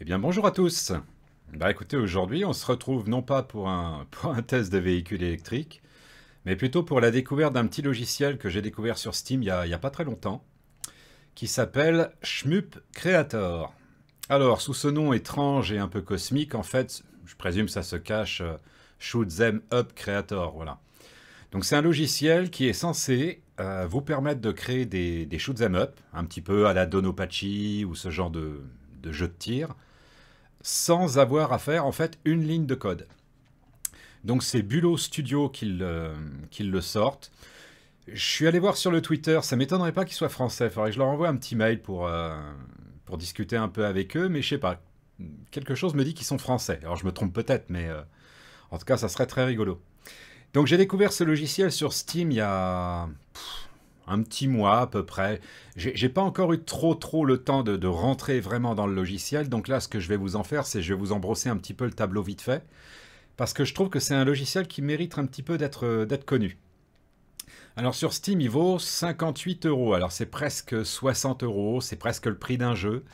Eh bien bonjour à tous Bah écoutez, aujourd'hui on se retrouve non pas pour un, test de véhicule électrique, mais plutôt pour la découverte d'un petit logiciel que j'ai découvert sur Steam il n'y a, pas très longtemps, qui s'appelle Shmup Creator. Alors, sous ce nom étrange et un peu cosmique, en fait, je présume ça se cache euh, Shoot Them Up Creator, voilà. Donc c'est un logiciel qui est censé euh, vous permettre de créer des, des shoot them up, un petit peu à la Donopachi ou ce genre de, de jeu de tir, sans avoir à faire en fait une ligne de code. Donc c'est Bulot Studio qui le, sortent. Je suis allé voir sur le Twitter, ça m'étonnerait pas qu'il soit français, il faudrait que je leur envoie un petit mail pour, euh, pour discuter un peu avec eux, mais je sais pas, quelque chose me dit qu'ils sont français. Alors je me trompe peut-être, mais euh, en tout cas ça serait très rigolo. Donc j'ai découvert ce logiciel sur Steam il y a un petit mois à peu près. J'ai pas encore eu trop trop le temps de, rentrer vraiment dans le logiciel, donc là ce que je vais vous en faire, c'est je vais vous embrosser un petit peu le tableau vite fait, parce que je trouve que c'est un logiciel qui mérite un petit peu d'être connu. Alors sur Steam, il vaut 58 euros, alors c'est presque 60 euros, c'est presque le prix d'un jeu.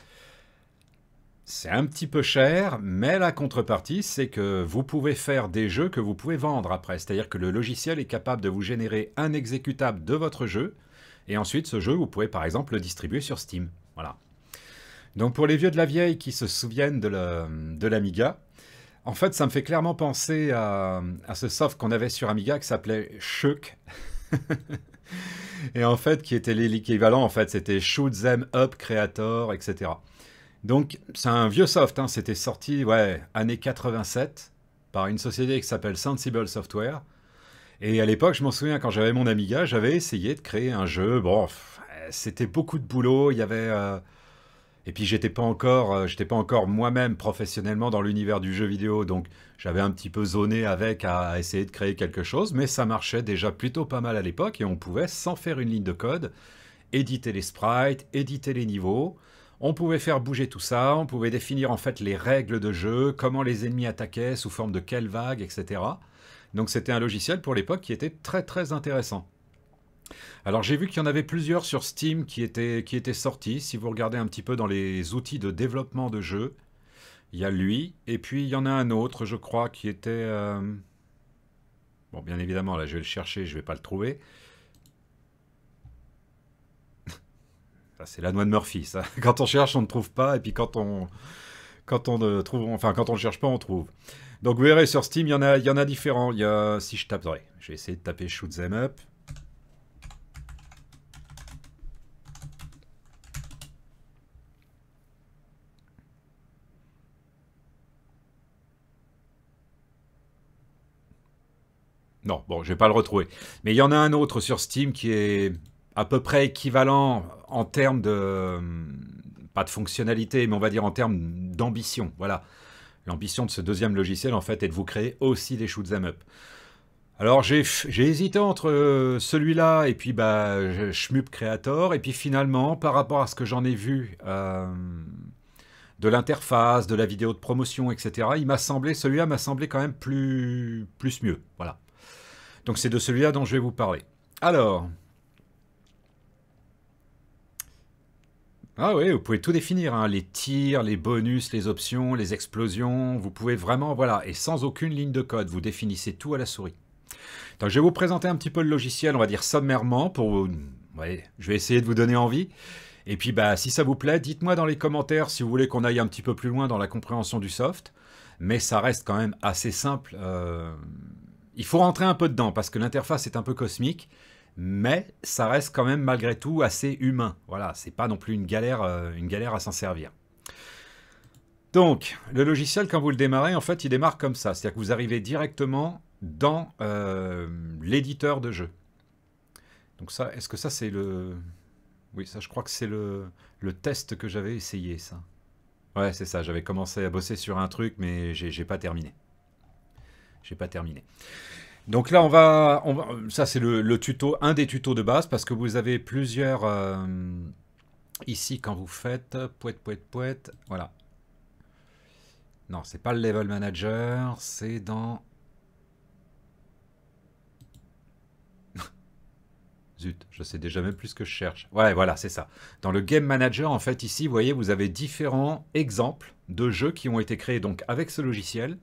C'est un petit peu cher, mais la contrepartie, c'est que vous pouvez faire des jeux que vous pouvez vendre après. C'est-à-dire que le logiciel est capable de vous générer un exécutable de votre jeu, et ensuite ce jeu, vous pouvez par exemple le distribuer sur Steam. Voilà. Donc pour les vieux de la vieille qui se souviennent de l'Amiga, en fait, ça me fait clairement penser à, ce soft qu'on avait sur Amiga qui s'appelait Shook. et en fait, qui était l'équivalent, en fait, c'était Shoot Them Up Creator, etc. Donc, c'est un vieux soft, hein. c'était sorti, ouais, année 87, par une société qui s'appelle Sensible Software. Et à l'époque, je m'en souviens, quand j'avais mon Amiga, j'avais essayé de créer un jeu. Bon, c'était beaucoup de boulot, il y avait... Euh, et puis j'étais pas encore, euh, j'étais pas encore moi-même professionnellement dans l'univers du jeu vidéo, donc j'avais un petit peu zoné avec à essayer de créer quelque chose, mais ça marchait déjà plutôt pas mal à l'époque et on pouvait, sans faire une ligne de code, éditer les sprites, éditer les niveaux, on pouvait faire bouger tout ça, on pouvait définir en fait les règles de jeu, comment les ennemis attaquaient, sous forme de quelle vague, etc. Donc c'était un logiciel pour l'époque qui était très très intéressant. Alors j'ai vu qu'il y en avait plusieurs sur Steam qui étaient, sortis. Si vous regardez un petit peu dans les outils de développement de jeux, il y a lui, et puis il y en a un autre, je crois, qui était... Euh, bon, bien évidemment, là je vais le chercher, je ne vais pas le trouver. c'est la noix de Murphy, ça. Quand on cherche, on ne trouve pas, et puis quand on, quand on ne trouve, enfin quand on ne cherche pas, on trouve. Donc vous verrez sur Steam, il y en a, il y en a différents. Il y a, si je tape, je vais essayer de taper Shoot Them Up. Non, bon, je vais pas le retrouver. Mais il y en a un autre sur Steam qui est à peu près équivalent en termes de pas de fonctionnalité, mais on va dire en termes d'ambition. Voilà, l'ambition de ce deuxième logiciel en fait est de vous créer aussi des shoot'em up. Alors j'ai hésité entre celui-là et puis bah Creator et puis finalement par rapport à ce que j'en ai vu euh, de l'interface, de la vidéo de promotion, etc. Il m'a semblé celui-là m'a semblé quand même plus plus mieux. Voilà. Donc c'est de celui-là dont je vais vous parler. Alors, Ah oui, vous pouvez tout définir, hein. les tirs, les bonus, les options, les explosions, vous pouvez vraiment, voilà, et sans aucune ligne de code, vous définissez tout à la souris. Donc je vais vous présenter un petit peu le logiciel, on va dire sommairement, pour ouais, je vais essayer de vous donner envie. Et puis bah si ça vous plaît, dites-moi dans les commentaires si vous voulez qu'on aille un petit peu plus loin dans la compréhension du soft. Mais ça reste quand même assez simple. Euh, il faut rentrer un peu dedans parce que l'interface est un peu cosmique mais ça reste quand même malgré tout assez humain. Voilà, c'est pas non plus une galère, euh, une galère à s'en servir. Donc, le logiciel, quand vous le démarrez, en fait, il démarre comme ça. C'est-à-dire que vous arrivez directement dans euh, l'éditeur de jeu. Donc ça, est-ce que ça c'est le... Oui, ça je crois que c'est le, test que j'avais essayé, ça. Ouais, c'est ça, j'avais commencé à bosser sur un truc, mais j'ai pas terminé. J'ai pas terminé. Donc là, on va, ça c'est le, tuto, un des tutos de base, parce que vous avez plusieurs, euh, ici quand vous faites, poète, poète, poète, voilà. Non, c'est pas le level manager, c'est dans... Zut, je sais déjà même plus ce que je cherche. Ouais, voilà, c'est ça. Dans le Game Manager, en fait, ici, vous voyez, vous avez différents exemples de jeux qui ont été créés donc avec ce logiciel.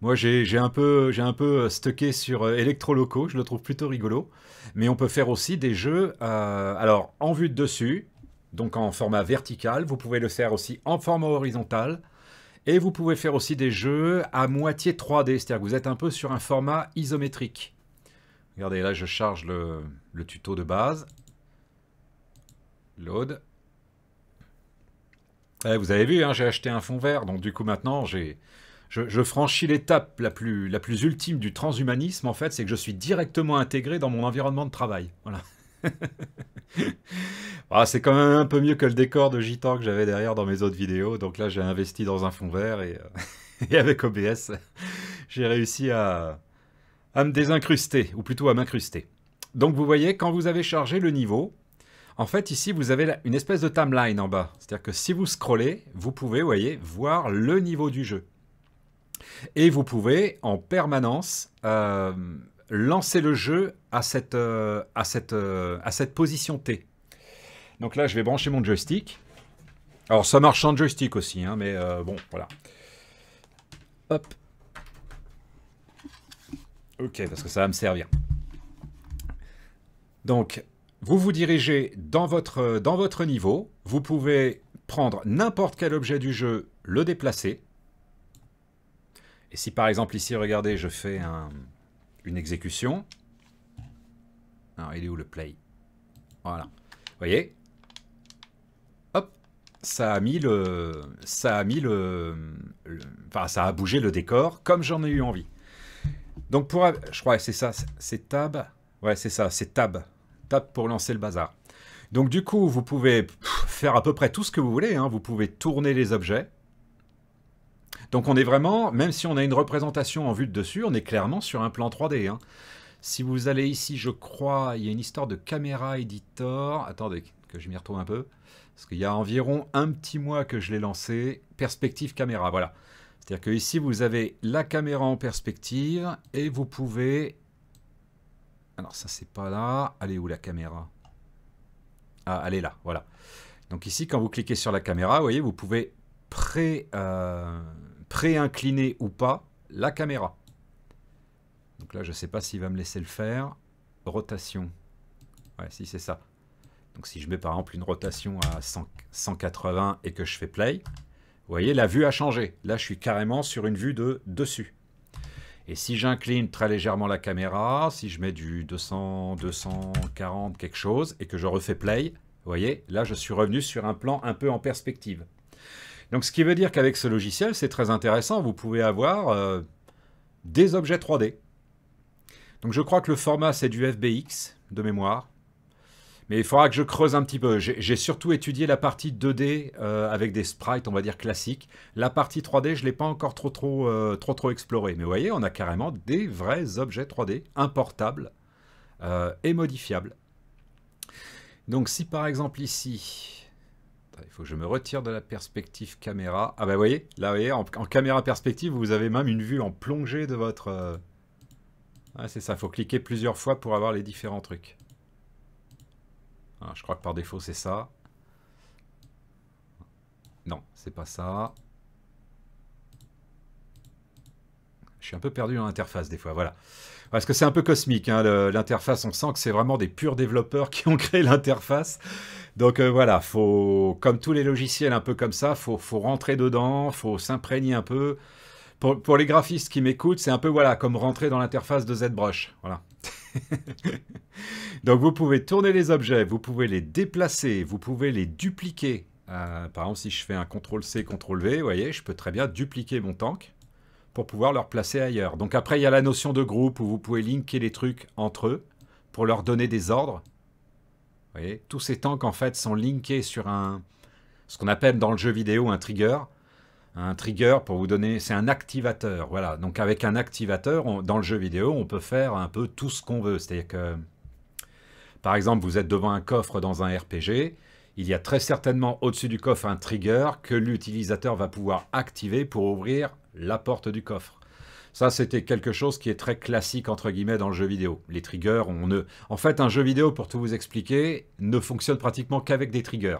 Moi, j'ai un, peu, un peu stocké sur euh, Electroloco, je le trouve plutôt rigolo. Mais on peut faire aussi des jeux, euh, alors en vue de dessus, donc en format vertical. Vous pouvez le faire aussi en format horizontal. Et vous pouvez faire aussi des jeux à moitié 3D, c'est-à-dire que vous êtes un peu sur un format isométrique. Regardez, là je charge le, tuto de base. Load. Eh, vous avez vu, hein, j'ai acheté un fond vert, donc du coup maintenant j'ai, je, franchis l'étape la plus, ultime du transhumanisme, en fait, c'est que je suis directement intégré dans mon environnement de travail. Voilà. ah, c'est quand même un peu mieux que le décor de Gitan que j'avais derrière dans mes autres vidéos. Donc là, j'ai investi dans un fond vert et, euh, avec OBS, j'ai réussi à, à me désincruster, ou plutôt à m'incruster. Donc vous voyez, quand vous avez chargé le niveau, en fait ici vous avez une espèce de timeline en bas. C'est-à-dire que si vous scrollez, vous pouvez, vous voyez, voir le niveau du jeu. Et vous pouvez en permanence euh, lancer le jeu à cette, euh, euh, à cette position T. Donc là je vais brancher mon joystick. Alors ça marche en joystick aussi, hein, mais bon, voilà. Hop. Ok, parce que ça va me servir. Donc, vous vous dirigez dans votre niveau. Vous pouvez prendre n'importe quel objet du jeu, le déplacer. Et si par exemple ici, regardez, je fais une exécution. Alors, il est où le play? Voilà. Vous voyez? Hop ça a mis le, ça a mis le, enfin ça a bougé le décor comme j'en ai eu envie. Donc pour, je crois que c'est ça, c'est tab. Ouais, c'est ça, c'est tab. Tab pour lancer le bazar. Donc du coup, vous pouvez faire à peu près tout ce que vous voulez. Hein. Vous pouvez tourner les objets. Donc on est vraiment, même si on a une représentation en vue de dessus, on est clairement sur un plan 3D. Hein. Si vous allez ici, je crois, il y a une histoire de caméra editor. Attendez, que je m'y retrouve un peu. Parce qu'il y a environ un petit mois que je l'ai lancé. Perspective caméra, voilà. C'est-à-dire que ici, vous avez la caméra en perspective et vous pouvez... Alors ça, c'est pas là. Est où la caméra? Ah, elle est là, voilà. Donc ici, quand vous cliquez sur la caméra, vous voyez, vous pouvez euh, pré-incliner ou pas la caméra. Donc là, je ne sais pas s'il va me laisser le faire. Rotation. Ouais, si c'est ça. Donc si je mets par exemple une rotation à 180 et que je fais play, vous voyez, la vue a changé. Là, je suis carrément sur une vue de dessus. Et si j'incline très légèrement la caméra, si je mets du 200, 240, quelque chose, et que je refais play, vous voyez, là, je suis revenu sur un plan un peu en perspective. Donc, ce qui veut dire qu'avec ce logiciel, c'est très intéressant. Vous pouvez avoir euh, des objets 3D. Donc, je crois que le format, c'est du FBX de mémoire. Mais il faudra que je creuse un petit peu. J'ai surtout étudié la partie 2D euh, avec des sprites, on va dire classiques. La partie 3D, je ne l'ai pas encore trop trop, euh, trop trop exploré. Mais vous voyez, on a carrément des vrais objets 3D importables et modifiables. Donc si par exemple ici, il faut que je me retire de la perspective caméra. Ah bah vous voyez, là vous voyez, en, caméra perspective, vous avez même une vue en plongée de votre... Ah, c'est ça, il faut cliquer plusieurs fois pour avoir les différents trucs. Ah, je crois que par défaut, c'est ça. Non, c'est pas ça. Je suis un peu perdu dans l'interface des fois, voilà. Parce que c'est un peu cosmique, hein, l'interface, on sent que c'est vraiment des purs développeurs qui ont créé l'interface. Donc euh, voilà, faut, comme tous les logiciels un peu comme ça, faut, faut rentrer dedans, faut s'imprégner un peu. Pour, les graphistes qui m'écoutent, c'est un peu voilà, comme rentrer dans l'interface de ZBrush. Voilà. Donc vous pouvez tourner les objets, vous pouvez les déplacer, vous pouvez les dupliquer. Euh, par exemple, si je fais un CTRL-C, CTRL-V, vous voyez, je peux très bien dupliquer mon tank pour pouvoir le replacer ailleurs. Donc après, il y a la notion de groupe où vous pouvez linker les trucs entre eux pour leur donner des ordres. Voyez, tous ces tanks en fait sont linkés sur un, ce qu'on appelle dans le jeu vidéo un trigger. Un trigger, pour vous donner, c'est un activateur. Voilà. Donc avec un activateur, dans le jeu vidéo, on peut faire un peu tout ce qu'on veut. C'est-à-dire que, par exemple, vous êtes devant un coffre dans un RPG. Il y a très certainement au-dessus du coffre un trigger que l'utilisateur va pouvoir activer pour ouvrir la porte du coffre. Ça, c'était quelque chose qui est très classique, entre guillemets, dans le jeu vidéo. Les triggers, on ne... En fait, un jeu vidéo, pour tout vous expliquer, ne fonctionne pratiquement qu'avec des triggers.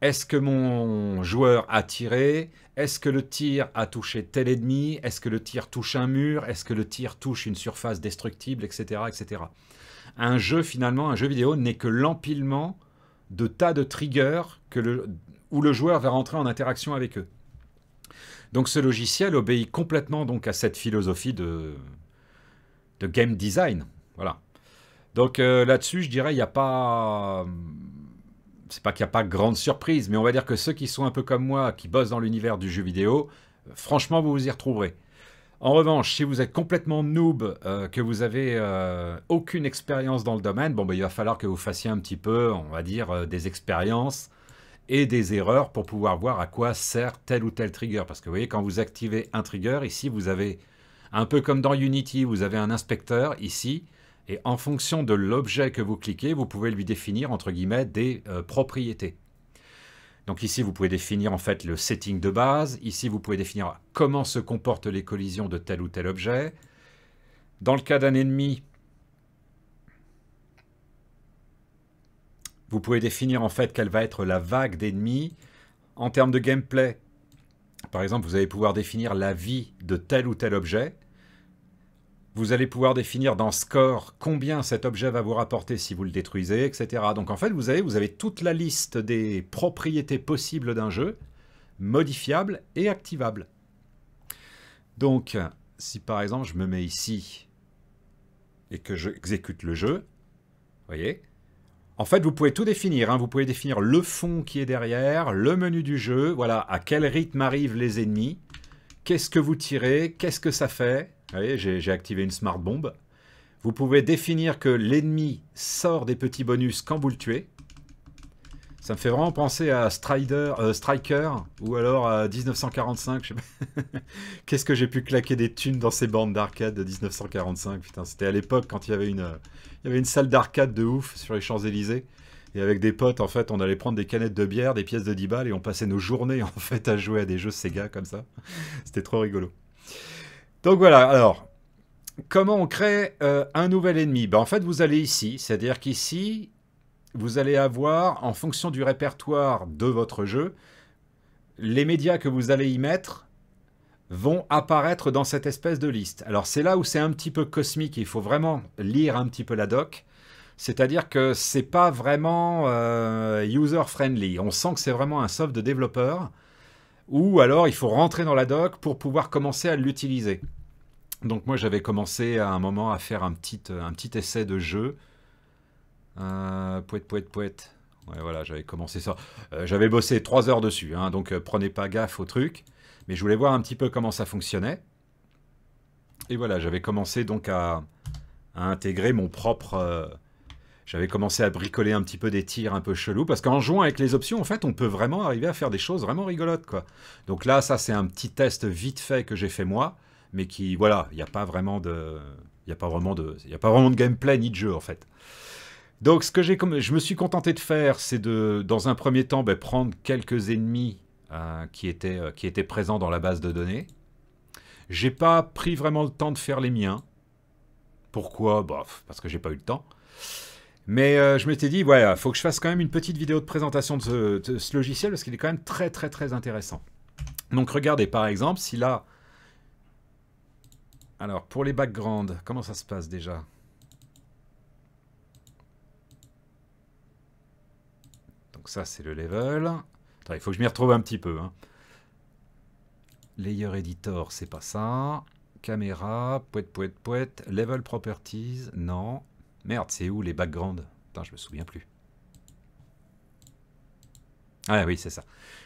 Est-ce que mon joueur a tiré? Est-ce que le tir a touché tel ennemi? Est-ce que le tir touche un mur? Est-ce que le tir touche une surface destructible, etc., etc. Un jeu, finalement, un jeu vidéo n'est que l'empilement de tas de triggers que le, où le joueur va rentrer en interaction avec eux. Donc ce logiciel obéit complètement à cette philosophie de, de game design. Voilà. Donc euh, là-dessus, je dirais, il n'y a pas... C'est pas qu'il n'y a pas grande surprise, mais on va dire que ceux qui sont un peu comme moi, qui bossent dans l'univers du jeu vidéo, franchement, vous vous y retrouverez. En revanche, si vous êtes complètement noob, euh, que vous avez euh, aucune expérience dans le domaine, bon, ben, il va falloir que vous fassiez un petit peu, on va dire, des expériences et des erreurs pour pouvoir voir à quoi sert tel ou tel trigger. Parce que vous voyez, quand vous activez un trigger, ici, vous avez, un peu comme dans Unity, vous avez un inspecteur ici, et en fonction de l'objet que vous cliquez, vous pouvez lui définir, entre guillemets, des euh, propriétés. Donc ici, vous pouvez définir en fait le setting de base. Ici, vous pouvez définir comment se comportent les collisions de tel ou tel objet. Dans le cas d'un ennemi, Vous pouvez définir en fait quelle va être la vague d'ennemis. En termes de gameplay, par exemple, vous allez pouvoir définir la vie de tel ou tel objet. Vous allez pouvoir définir dans score combien cet objet va vous rapporter si vous le détruisez, etc. Donc en fait, vous avez, toute la liste des propriétés possibles d'un jeu, modifiables et activables. Donc, si par exemple je me mets ici et que j'exécute le jeu, vous voyez, en fait, vous pouvez tout définir. Hein. Vous pouvez définir le fond qui est derrière, le menu du jeu, voilà, à quel rythme arrivent les ennemis, qu'est-ce que vous tirez, qu'est-ce que ça fait. Vous voyez, j'ai activé une smart bomb. Vous pouvez définir que l'ennemi sort des petits bonus quand vous le tuez. Ça me fait vraiment penser à Strider, euh, Striker ou alors à 1945. Qu'est-ce que j'ai pu claquer des thunes dans ces bandes d'arcade de 1945 Putain, c'était à l'époque quand il y avait une, il y avait une salle d'arcade de ouf sur les Champs-Élysées. Et avec des potes, en fait, on allait prendre des canettes de bière, des pièces de 10 balles et on passait nos journées en fait à jouer à des jeux Sega comme ça. C'était trop rigolo. Donc voilà, alors, comment on crée euh, un nouvel ennemi? Ben, En fait, vous allez ici, c'est-à-dire qu'ici, vous allez avoir, en fonction du répertoire de votre jeu, les médias que vous allez y mettre vont apparaître dans cette espèce de liste. Alors c'est là où c'est un petit peu cosmique, il faut vraiment lire un petit peu la doc. C'est-à-dire que c'est pas vraiment euh, user-friendly. On sent que c'est vraiment un soft de développeur. Ou alors il faut rentrer dans la doc pour pouvoir commencer à l'utiliser. Donc moi j'avais commencé à un moment à faire un petit, un petit essai de jeu euh, poète, poète, poète. Ouais, voilà, j'avais commencé ça. Euh, j'avais bossé trois heures dessus, hein, donc euh, prenez pas gaffe au truc. Mais je voulais voir un petit peu comment ça fonctionnait. Et voilà, j'avais commencé donc à, intégrer mon propre... j'avais commencé à bricoler un petit peu des tirs un peu chelous, parce qu'en jouant avec les options, en fait, on peut vraiment arriver à faire des choses vraiment rigolotes, quoi. Donc là, ça, c'est un petit test vite fait que j'ai fait moi, mais qui, voilà, il n'y a pas vraiment de... Il n'y a pas vraiment de... Il a pas vraiment de gameplay ni de jeu, en fait. Donc, ce que j'ai, je me suis contenté de faire, c'est de, dans un premier temps, ben, prendre quelques ennemis euh, qui, étaient, euh, qui étaient présents dans la base de données. J'ai pas pris vraiment le temps de faire les miens. Pourquoi? Bah, Parce que j'ai pas eu le temps. Mais euh, je m'étais dit, ouais, faut que je fasse quand même une petite vidéo de présentation de ce logiciel parce qu'il est quand même très très très intéressant. Donc regardez par exemple, si là... Alors pour les backgrounds, comment ça se passe déjà? Donc ça, c'est le level. il faut que je m'y retrouve un petit peu. Hein. Layer Editor, c'est pas ça. Caméra, poète, poète, poète. Level Properties, non. Merde, c'est où les backgrounds? Putain, je me souviens plus. Ah oui, c'est ça.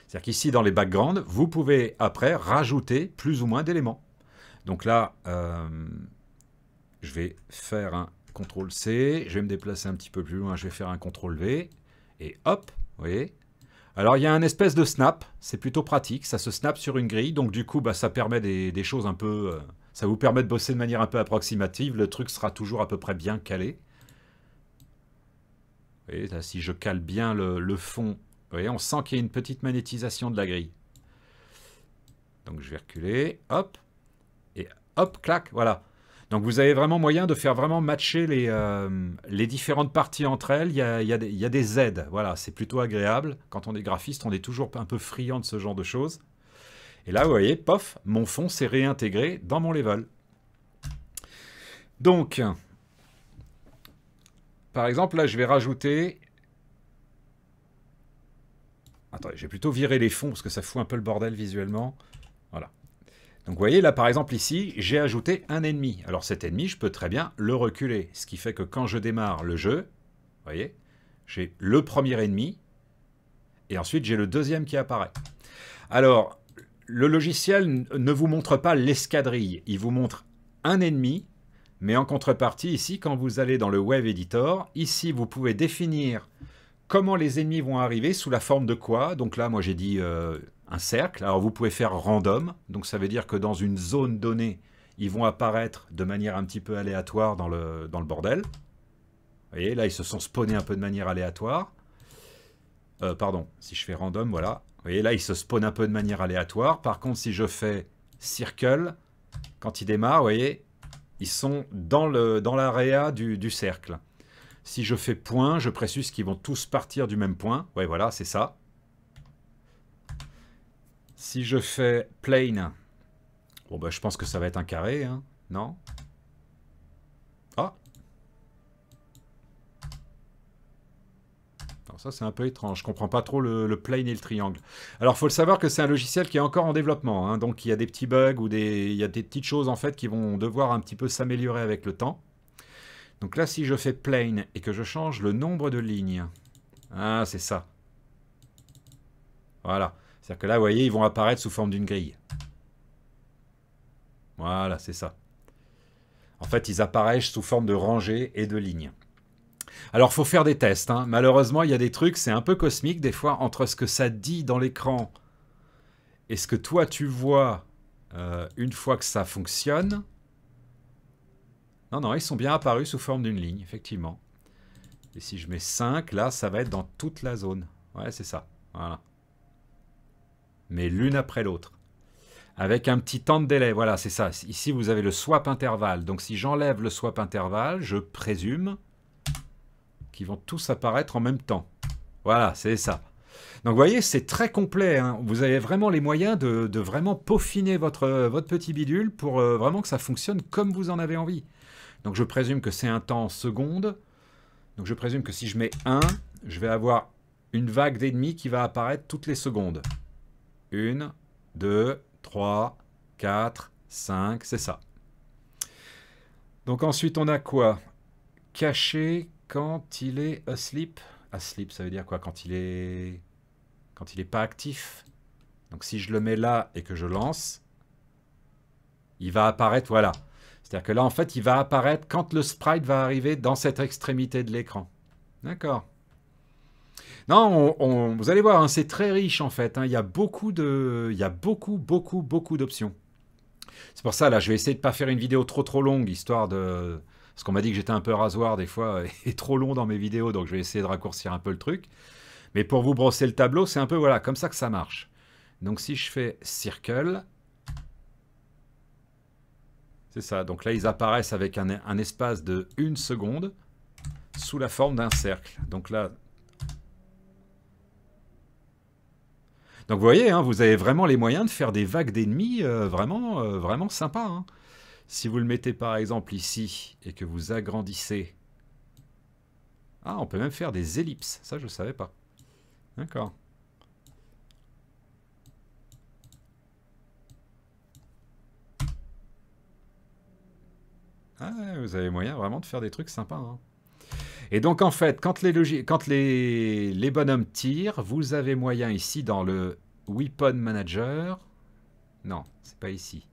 C'est-à-dire qu'ici, dans les backgrounds, vous pouvez après rajouter plus ou moins d'éléments. Donc là, euh, je vais faire un CTRL-C. Je vais me déplacer un petit peu plus loin. Je vais faire un CTRL-V. Et hop, vous Alors, il y a un espèce de snap. C'est plutôt pratique. Ça se snap sur une grille. Donc, du coup, bah, ça permet des, choses un peu... Euh, ça vous permet de bosser de manière un peu approximative. Le truc sera toujours à peu près bien calé. Vous voyez, si je cale bien le, fond, on sent qu'il y a une petite magnétisation de la grille. Donc, je vais reculer. Hop. Et hop, clac, voilà. Donc vous avez vraiment moyen de faire vraiment matcher les, euh, différentes parties entre elles. Il y a, des, il aides, voilà, c'est plutôt agréable. Quand on est graphiste, on est toujours un peu friand de ce genre de choses. Et là, vous voyez, pof, mon fond s'est réintégré dans mon level. Donc, par exemple, là, je vais rajouter... Attendez, je vais plutôt virer les fonds parce que ça fout un peu le bordel visuellement. Voilà. Donc, vous voyez, là, par exemple, ici, j'ai ajouté un ennemi. Alors, cet ennemi, je peux très bien le reculer. Ce qui fait que quand je démarre le jeu, vous voyez, j'ai le premier ennemi et ensuite, j'ai le deuxième qui apparaît. Alors, le logiciel ne vous montre pas l'escadrille. Il vous montre un ennemi, mais en contrepartie, ici, quand vous allez dans le Web Editor, ici, vous pouvez définir comment les ennemis vont arriver, sous la forme de quoi. Donc là, moi, j'ai dit euh, un cercle. Alors, vous pouvez faire random. Donc, ça veut dire que dans une zone donnée, ils vont apparaître de manière un petit peu aléatoire dans le, dans le bordel. Vous voyez, là, ils se sont spawnés un peu de manière aléatoire. Euh, pardon, si je fais random, voilà. Vous voyez, là, il se spawn un peu de manière aléatoire. Par contre, si je fais circle, quand il démarre, vous voyez, ils sont dans l'area dans du, du, cercle. Si je fais point, je précise qu'ils vont tous partir du même point. Oui, voilà, c'est ça. Si je fais plane, bon, bah, je pense que ça va être un carré, hein, non? Ah, ça c'est un peu étrange, je comprends pas trop le, plane et le triangle. Alors faut le savoir que c'est un logiciel qui est encore en développement, hein. donc il y a des petits bugs ou des, il y a des petites choses en fait qui vont devoir un petit peu s'améliorer avec le temps. Donc là si je fais plane et que je change le nombre de lignes, ah c'est ça. Voilà, c'est-à-dire que là vous voyez ils vont apparaître sous forme d'une grille. Voilà, c'est ça. En fait, ils apparaissent sous forme de rangées et de lignes. Alors, faut faire des tests. Hein. Malheureusement, il y a des trucs, c'est un peu cosmique des fois, entre ce que ça dit dans l'écran et ce que toi tu vois euh, une fois que ça fonctionne. Non, non, ils sont bien apparus sous forme d'une ligne, effectivement. Et si je mets 5, là, ça va être dans toute la zone. Ouais, c'est ça. Voilà. Mais l'une après l'autre. Avec un petit temps de délai. Voilà, c'est ça. Ici, vous avez le swap intervalle. Donc, si j'enlève le swap intervalle, je présume qui vont tous apparaître en même temps. Voilà, c'est ça. Donc vous voyez, c'est très complet. Hein. Vous avez vraiment les moyens de, vraiment peaufiner votre, votre petit bidule pour euh, vraiment que ça fonctionne comme vous en avez envie. Donc je présume que c'est un temps en. Donc je présume que si je mets 1, je vais avoir une vague d'ennemis qui va apparaître toutes les secondes. 1, 2, 3, 4, 5, c'est ça. Donc ensuite on a quoi? Caché, quand il est asleep, asleep ça veut dire quoi? Quand il est quand il n'est pas actif. Donc si je le mets là et que je lance, il va apparaître, voilà. C'est-à-dire que là, en fait, il va apparaître quand le sprite va arriver dans cette extrémité de l'écran. D'accord. Non, vous allez voir, hein, c'est très riche en fait. Hein. il y a beaucoup de, il y a beaucoup, beaucoup, beaucoup d'options. C'est pour ça là, je vais essayer de pas faire une vidéo trop trop longue, histoire de, parce qu'on m'a dit que j'étais un peu rasoir des fois et trop long dans mes vidéos, donc je vais essayer de raccourcir un peu le truc. Mais pour vous brosser le tableau, c'est un peu voilà, comme ça que ça marche. Donc si je fais circle, c'est ça. Donc là, ils apparaissent avec un, un, espace de une seconde sous la forme d'un cercle. Donc là... Donc vous voyez, hein, vous avez vraiment les moyens de faire des vagues d'ennemis euh, vraiment, euh, vraiment sympas. Hein. Si vous le mettez par exemple ici et que vous agrandissez... Ah, on peut même faire des ellipses. Ça, je ne savais pas. D'accord. Ah, vous avez moyen vraiment de faire des trucs sympas. Hein. Et donc, en fait, quand, les, bonhommes tirent, vous avez moyen ici dans le Weapon Manager... Non, c'est pas ici.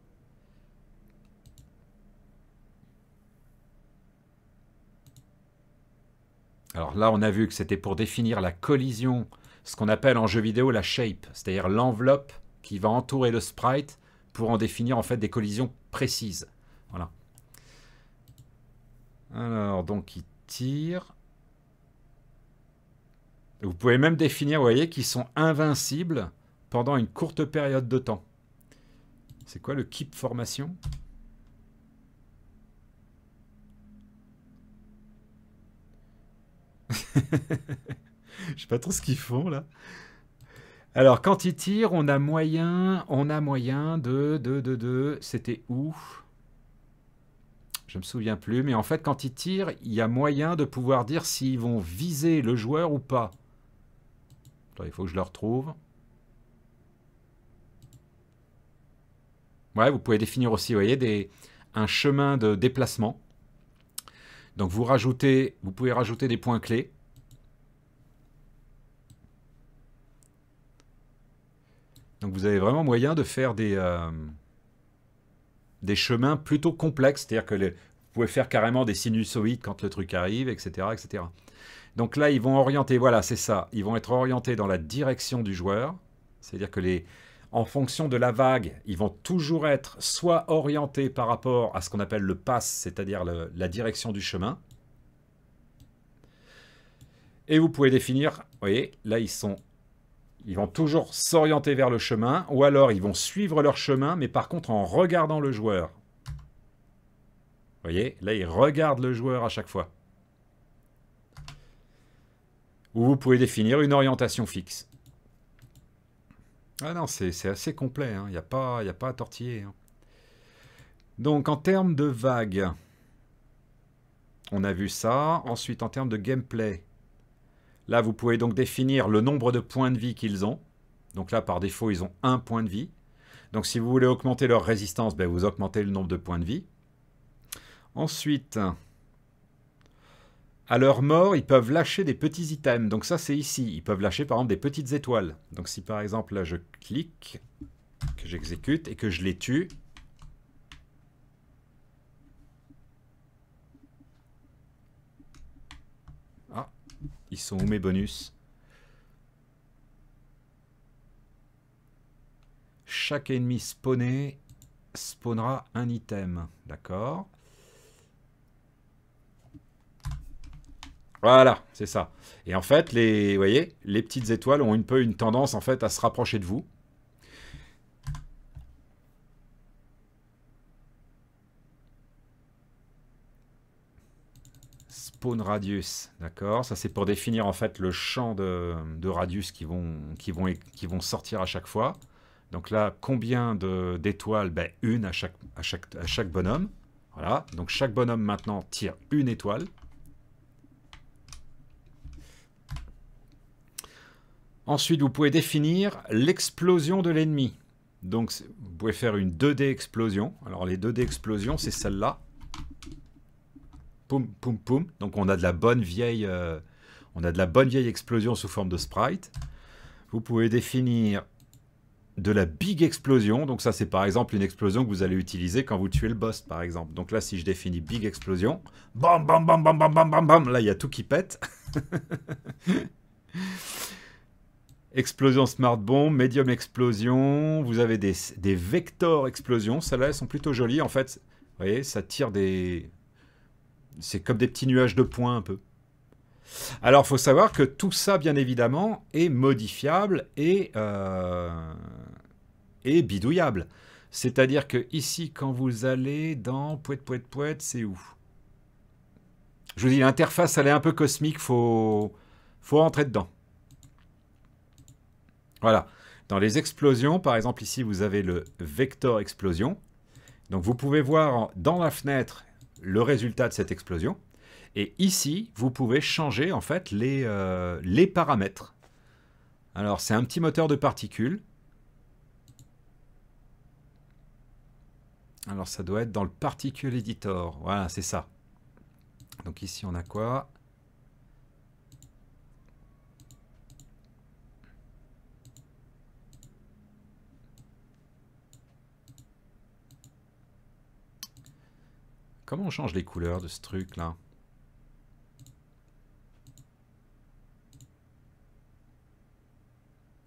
Alors là, on a vu que c'était pour définir la collision, ce qu'on appelle en jeu vidéo la shape, c'est-à-dire l'enveloppe qui va entourer le sprite pour en définir en fait des collisions précises. Voilà. Alors, donc il vous pouvez même définir, vous voyez, qu'ils sont invincibles pendant une courte période de temps. C'est quoi le keep formation? Je sais pas trop ce qu'ils font là. Alors quand ils tirent, on a moyen, on a moyen de, de, de, de. C'était où? Je me souviens plus, mais en fait, quand ils tirent, il y a moyen de pouvoir dire s'ils vont viser le joueur ou pas. il faut que je le retrouve. Ouais, vous pouvez définir aussi, vous voyez, un chemin de déplacement. Donc vous rajoutez, vous pouvez rajouter des points clés. Donc vous avez vraiment moyen de faire des, euh, des chemins plutôt complexes, c'est-à-dire que vous pouvez faire carrément des sinusoïdes quand le truc arrive, etc., etc. Donc là, ils vont orienter, voilà, c'est ça, ils vont être orientés dans la direction du joueur, c'est-à-dire que les, en fonction de la vague, ils vont toujours être soit orientés par rapport à ce qu'on appelle le pass, c'est-à-dire la direction du chemin. Et vous pouvez définir, vous voyez, là ils sont, ils vont toujours s'orienter vers le chemin, ou alors ils vont suivre leur chemin, mais par contre en regardant le joueur. Vous voyez, là ils regardent le joueur à chaque fois. Ou vous pouvez définir une orientation fixe. Ah non, c'est assez complet, il hein. n'y a, pas, pas à tortiller. Hein. Donc en termes de vagues, on a vu ça. Ensuite en termes de gameplay, là vous pouvez donc définir le nombre de points de vie qu'ils ont. Donc là par défaut ils ont un point de vie. Donc si vous voulez augmenter leur résistance, ben, vous augmentez le nombre de points de vie. Ensuite, à leur mort, ils peuvent lâcher des petits items. Donc ça, c'est ici. Ils peuvent lâcher, par exemple, des petites étoiles. Donc si, par exemple, là, je clique, que j'exécute et que je les tue, ils sont où mes bonus? Chaque ennemi spawné spawnera un item. D'accord? Voilà, c'est ça. Et en fait, les, voyez, les petites étoiles ont un peu une tendance en fait à se rapprocher de vous. Radius, d'accord? Ça c'est pour définir en fait le champ de, radius qui vont, qui, vont, qui vont sortir à chaque fois. Donc là, combien d'étoiles? Ben, Une à chaque, à, chaque, à chaque bonhomme. Voilà, donc chaque bonhomme maintenant tire une étoile. Ensuite, vous pouvez définir l'explosion de l'ennemi. Donc, vous pouvez faire une 2D explosion. Alors, les 2D explosions, c'est celle-là. Poum, poum, poum. Donc, on a de la bonne vieille, euh, on a de la bonne vieille explosion sous forme de sprite. Vous pouvez définir de la big explosion. Donc, ça, c'est par exemple une explosion que vous allez utiliser quand vous tuez le boss, par exemple. Donc là, si je définis big explosion, bam, bam, bam, bam, bam, bam, bam, bam, là, il y a tout qui pète. Explosion Smart Bomb, Medium Explosion, vous avez des, des Vector Explosions, celles-là elles sont plutôt jolies en fait. Vous voyez, ça tire des... C'est comme des petits nuages de points un peu. Alors, il faut savoir que tout ça, bien évidemment, est modifiable et, euh, et bidouillable. C'est-à-dire que ici, quand vous allez dans Pouet Pouet Pouet, c'est où? Je vous dis, l'interface, elle est un peu cosmique, faut, faut rentrer dedans. Voilà. Dans les explosions, par exemple, ici, vous avez le vecteur explosion. Donc, vous pouvez voir dans la fenêtre le résultat de cette explosion. Et ici, vous pouvez changer, en fait, les, euh, les paramètres. Alors, c'est un petit moteur de particules. Alors, ça doit être dans le Particle Editor. Voilà, c'est ça. Donc ici, on a quoi? Comment on change les couleurs de ce truc-là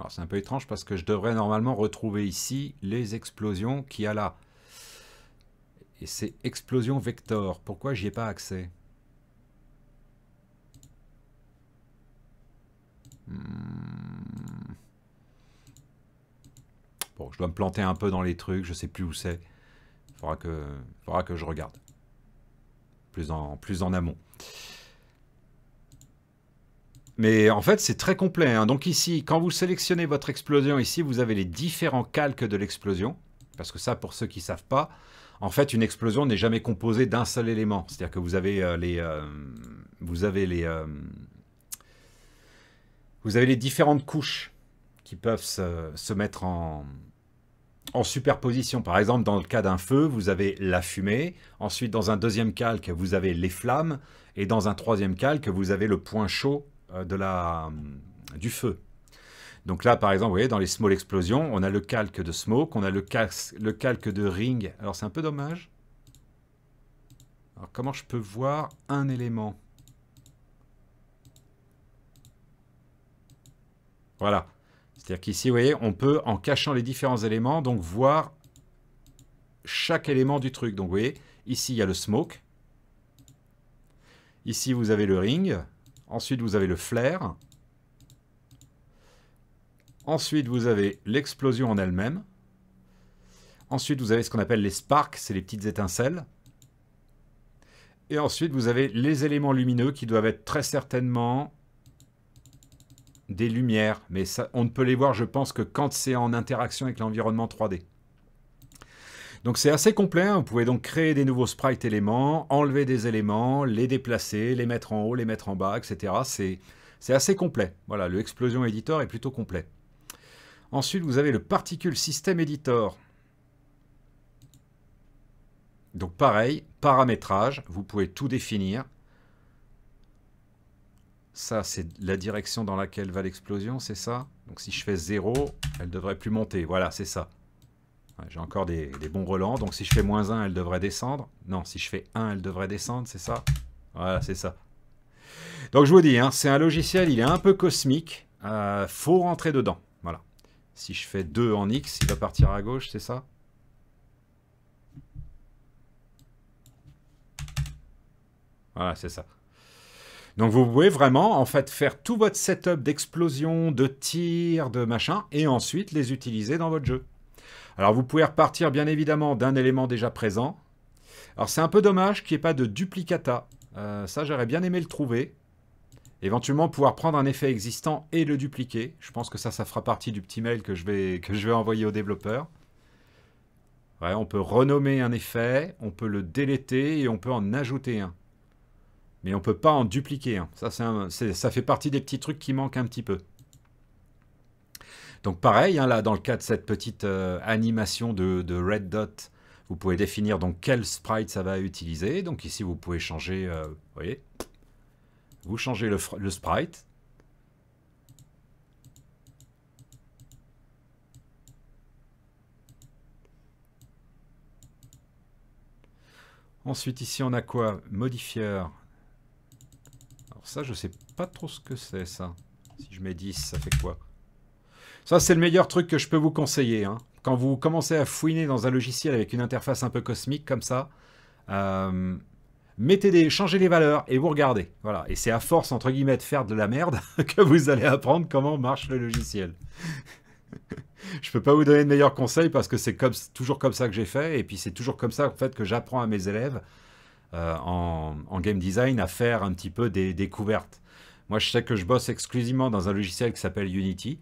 Alors c'est un peu étrange parce que je devrais normalement retrouver ici les explosions qu'il y a là. Et c'est explosion vector. Pourquoi j'y ai pas accès hmm. Bon, je dois me planter un peu dans les trucs, je sais plus où c'est. Il faudra faudra que je regarde plus en, plus en amont. Mais en fait, c'est très complet. Hein. Donc ici, quand vous sélectionnez votre explosion, ici, vous avez les différents calques de l'explosion. Parce que ça, pour ceux qui ne savent pas, en fait, une explosion n'est jamais composée d'un seul élément. C'est-à-dire que vous avez euh, les... Euh, vous avez les... Euh, vous avez les différentes couches qui peuvent se, mettre en, en superposition. Par exemple, dans le cas d'un feu, vous avez la fumée. Ensuite, dans un deuxième calque, vous avez les flammes. Et dans un troisième calque, vous avez le point chaud de la, du feu. Donc là, par exemple, vous voyez, dans les small explosions, on a le calque de smoke, on a le, le calque de ring. Alors c'est un peu dommage. Alors comment je peux voir un élément? Voilà. C'est-à-dire qu'ici, vous voyez, on peut, en cachant les différents éléments, donc voir chaque élément du truc. Donc vous voyez, ici, il y a le smoke. Ici, vous avez le ring. Ensuite, vous avez le flare. Ensuite, vous avez l'explosion en elle-même. Ensuite, vous avez ce qu'on appelle les sparks, c'est les petites étincelles. Et ensuite, vous avez les éléments lumineux qui doivent être très certainement des lumières. Mais on ne peut les voir, je pense, que quand c'est en interaction avec l'environnement 3D. Donc c'est assez complet, hein. vous pouvez donc créer des nouveaux sprites éléments, enlever des éléments, les déplacer, les mettre en haut, les mettre en bas, etc. C'est assez complet. Voilà, le Explosion Editor est plutôt complet. Ensuite, vous avez le Particle System Editor. Donc pareil, paramétrage, vous pouvez tout définir. Ça, c'est la direction dans laquelle va l'explosion, c'est ça? Donc si je fais 0, elle devrait plus monter. Voilà, c'est ça. J'ai encore des, bons relents. Donc si je fais moins 1, elle devrait descendre. Non, si je fais 1, elle devrait descendre, c'est ça? Voilà, c'est ça. Donc je vous dis, hein, c'est un logiciel, il est un peu cosmique. Euh, faut rentrer dedans. Voilà. Si je fais 2 en X, il va partir à gauche, c'est ça? Voilà, c'est ça. Donc vous pouvez vraiment en faire tout votre setup d'explosion, de tir, de machin, et ensuite les utiliser dans votre jeu. Alors vous pouvez repartir bien évidemment d'un élément déjà présent. Alors c'est un peu dommage qu'il n'y ait pas de duplicata. Euh, ça j'aurais bien aimé le trouver. Éventuellement pouvoir prendre un effet existant et le dupliquer. Je pense que ça, ça fera partie du petit mail que je vais, envoyer aux développeurs. Ouais, on peut renommer un effet, on peut le déléter et on peut en ajouter un mais on ne peut pas en dupliquer Ça, ça fait partie des petits trucs qui manquent un petit peu. Donc pareil, hein, là, dans le cas de cette petite euh, animation de, red dot, vous pouvez définir donc quel sprite ça va utiliser. Donc ici, vous pouvez changer, euh, vous voyez, vous changez le, le sprite. Ensuite, ici, on a quoi? Modifieur ça, je sais pas trop ce que c'est, ça. Si je mets 10, ça fait quoi? Ça, c'est le meilleur truc que je peux vous conseiller. Hein. Quand vous commencez à fouiner dans un logiciel avec une interface un peu cosmique comme ça, euh, mettez des, changez les valeurs et vous regardez. Voilà. Et c'est à force, entre guillemets, de faire de la merde que vous allez apprendre comment marche le logiciel. je peux pas vous donner de meilleurs conseils parce que c'est toujours comme ça que j'ai fait. Et puis c'est toujours comme ça en fait, que j'apprends à mes élèves. Euh, en, game design à faire un petit peu des découvertes. Moi, je sais que je bosse exclusivement dans un logiciel qui s'appelle Unity.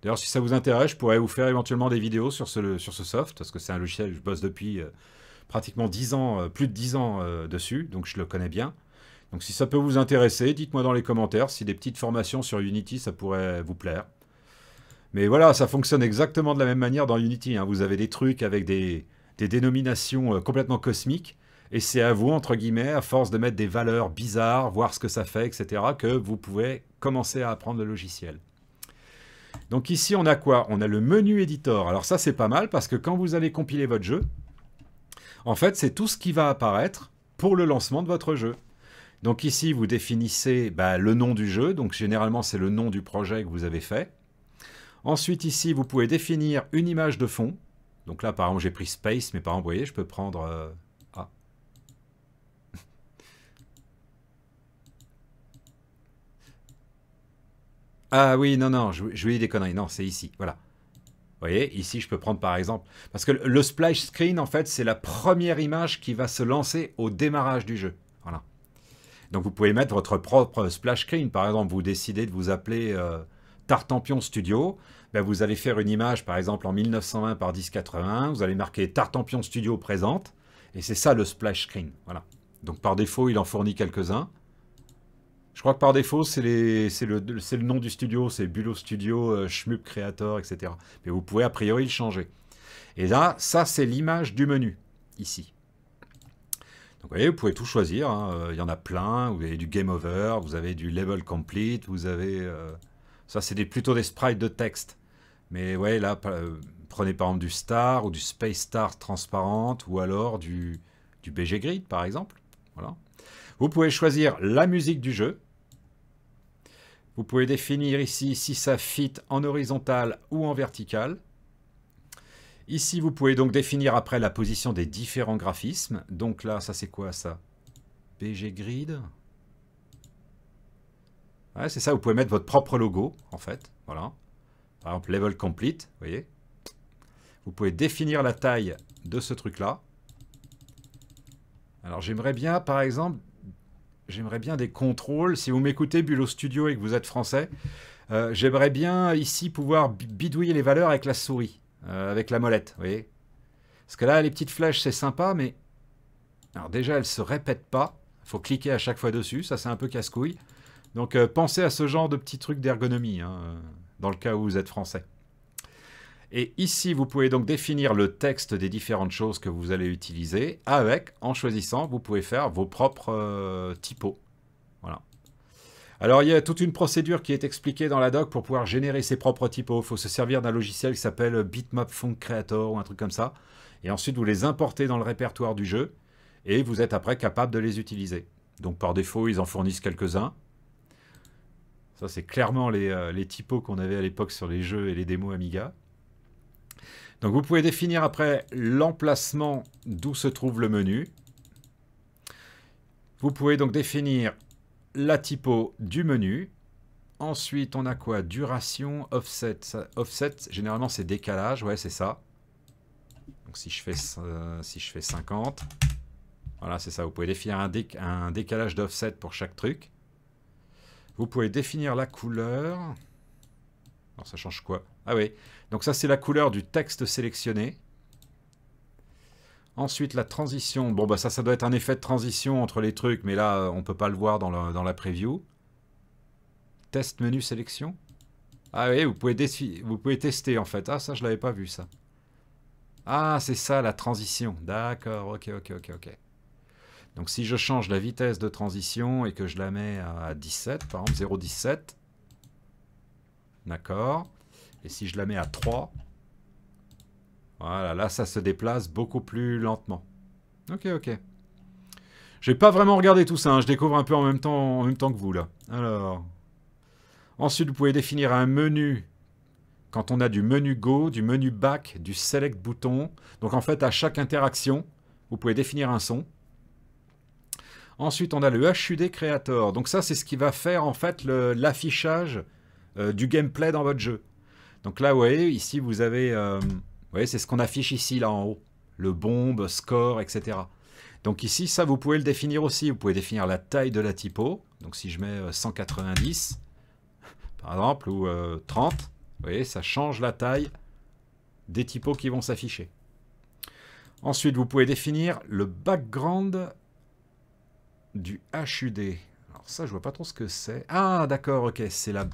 D'ailleurs, si ça vous intéresse, je pourrais vous faire éventuellement des vidéos sur ce, sur ce soft, parce que c'est un logiciel que je bosse depuis euh, pratiquement 10 ans, euh, plus de 10 ans dessus, donc je le connais bien. Donc si ça peut vous intéresser, dites-moi dans les commentaires si des petites formations sur Unity, ça pourrait vous plaire. Mais voilà, ça fonctionne exactement de la même manière dans Unity. Hein. Vous avez des trucs avec des, des dénominations complètement cosmiques. Et c'est à vous, entre guillemets, à force de mettre des valeurs bizarres, voir ce que ça fait, etc., que vous pouvez commencer à apprendre le logiciel. Donc ici, on a quoi? On a le menu editor. Alors ça, c'est pas mal parce que quand vous allez compiler votre jeu, en fait, c'est tout ce qui va apparaître pour le lancement de votre jeu. Donc ici, vous définissez bah, le nom du jeu. Donc généralement, c'est le nom du projet que vous avez fait. Ensuite, ici, vous pouvez définir une image de fond. Donc là, par exemple, j'ai pris Space, mais par exemple, vous voyez, je peux prendre... Euh, Ah oui, non, non, je, je lui dis des conneries. Non, c'est ici, voilà. Vous voyez, ici, je peux prendre par exemple... Parce que le splash screen, en fait, c'est la première image qui va se lancer au démarrage du jeu. Voilà. Donc vous pouvez mettre votre propre splash screen. Par exemple, vous décidez de vous appeler euh, Tartampion Studio. Ben, vous allez faire une image, par exemple, en 1920 par 1080. Vous allez marquer Tartampion Studio présente. Et c'est ça le splash screen. Voilà. Donc par défaut, il en fournit quelques-uns. Je crois que par défaut, c'est le, nom du studio, c'est Bulo Studio, euh, Schmuck Creator, etc. Mais vous pouvez a priori le changer. Et là, ça, c'est l'image du menu, ici. Donc vous voyez, vous pouvez tout choisir. Hein. Euh, il y en a plein. Vous avez du Game Over, vous avez du Level Complete, vous avez... Euh, ça, c'est plutôt des sprites de texte. Mais ouais, là, prenez par exemple du Star ou du Space Star transparente ou alors du BG Grid, par exemple. Voilà. Vous pouvez choisir la musique du jeu. Vous pouvez définir ici si ça fit en horizontal ou en vertical. Ici, vous pouvez donc définir après la position des différents graphismes. Donc là, ça c'est quoi ça? BG Grid Ouais, c'est ça, vous pouvez mettre votre propre logo, en fait. Voilà. Par exemple, Level Complete, vous voyez. Vous pouvez définir la taille de ce truc-là. Alors j'aimerais bien, par exemple, j'aimerais bien des contrôles. Si vous m'écoutez, Bulo Studio, et que vous êtes français, euh, j'aimerais bien ici pouvoir bidouiller les valeurs avec la souris, euh, avec la molette, vous voyez Parce que là, les petites flèches, c'est sympa, mais... Alors déjà, elles ne se répètent pas. Il faut cliquer à chaque fois dessus, ça c'est un peu casse-couille. Donc euh, pensez à ce genre de petits trucs d'ergonomie, hein, dans le cas où vous êtes français. Et ici, vous pouvez donc définir le texte des différentes choses que vous allez utiliser avec, en choisissant, vous pouvez faire vos propres euh, typos. Voilà. Alors, il y a toute une procédure qui est expliquée dans la doc pour pouvoir générer ses propres typos. Il faut se servir d'un logiciel qui s'appelle Bitmap Font Creator ou un truc comme ça. Et ensuite, vous les importez dans le répertoire du jeu et vous êtes après capable de les utiliser. Donc, par défaut, ils en fournissent quelques-uns. Ça, c'est clairement les, euh, les typos qu'on avait à l'époque sur les jeux et les démos Amiga. Donc vous pouvez définir après l'emplacement d'où se trouve le menu. Vous pouvez donc définir la typo du menu. Ensuite, on a quoi? Duration, offset. offset, généralement, c'est décalage. Ouais, c'est ça. Donc si je fais, si je fais 50, voilà, c'est ça. Vous pouvez définir un, un décalage d'offset pour chaque truc. Vous pouvez définir la couleur. Alors ça change quoi? Ah oui, donc ça c'est la couleur du texte sélectionné. Ensuite la transition, bon bah ça ça doit être un effet de transition entre les trucs, mais là on peut pas le voir dans, dans la preview. Test menu sélection. Ah oui, vous pouvez, vous pouvez tester en fait. Ah ça je l'avais pas vu ça. Ah c'est ça la transition. D'accord, ok, ok, ok, ok. Donc si je change la vitesse de transition et que je la mets à 17, par exemple 0,17, d'accord. Et si je la mets à 3, voilà, là ça se déplace beaucoup plus lentement. Ok, ok. J'ai pas vraiment regardé tout ça, hein. je découvre un peu en même, temps, en même temps que vous là. Alors, ensuite vous pouvez définir un menu quand on a du menu Go, du menu Back, du Select bouton. Donc en fait, à chaque interaction, vous pouvez définir un son. Ensuite, on a le HUD Creator. Donc ça, c'est ce qui va faire en fait l'affichage euh, du gameplay dans votre jeu. Donc là, vous voyez, ici, vous avez... Euh, vous voyez, c'est ce qu'on affiche ici, là en haut. Le bombe, score, etc. Donc ici, ça, vous pouvez le définir aussi. Vous pouvez définir la taille de la typo. Donc si je mets 190, euh, par exemple, ou 30, vous voyez, ça change la taille des typos qui vont s'afficher. Ensuite, vous pouvez définir le background du HUD. Alors ça, je vois pas trop ce que c'est. Ah, d'accord, ok, c'est la...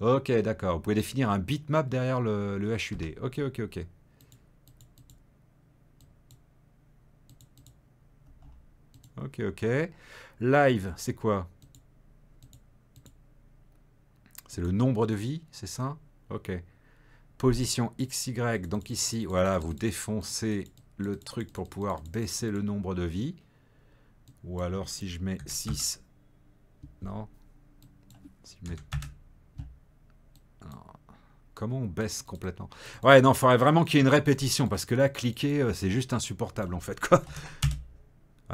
Ok, d'accord. Vous pouvez définir un bitmap derrière le, le HUD. Ok, ok, ok. Ok, ok. Live, c'est quoi? C'est le nombre de vies, c'est ça? Ok. Position XY, donc ici, voilà, vous défoncez le truc pour pouvoir baisser le nombre de vies. Ou alors si je mets 6... Non Si je mets... comment on baisse complètement Ouais, non, il faudrait vraiment qu'il y ait une répétition, parce que là, cliquer, euh, c'est juste insupportable, en fait, quoi.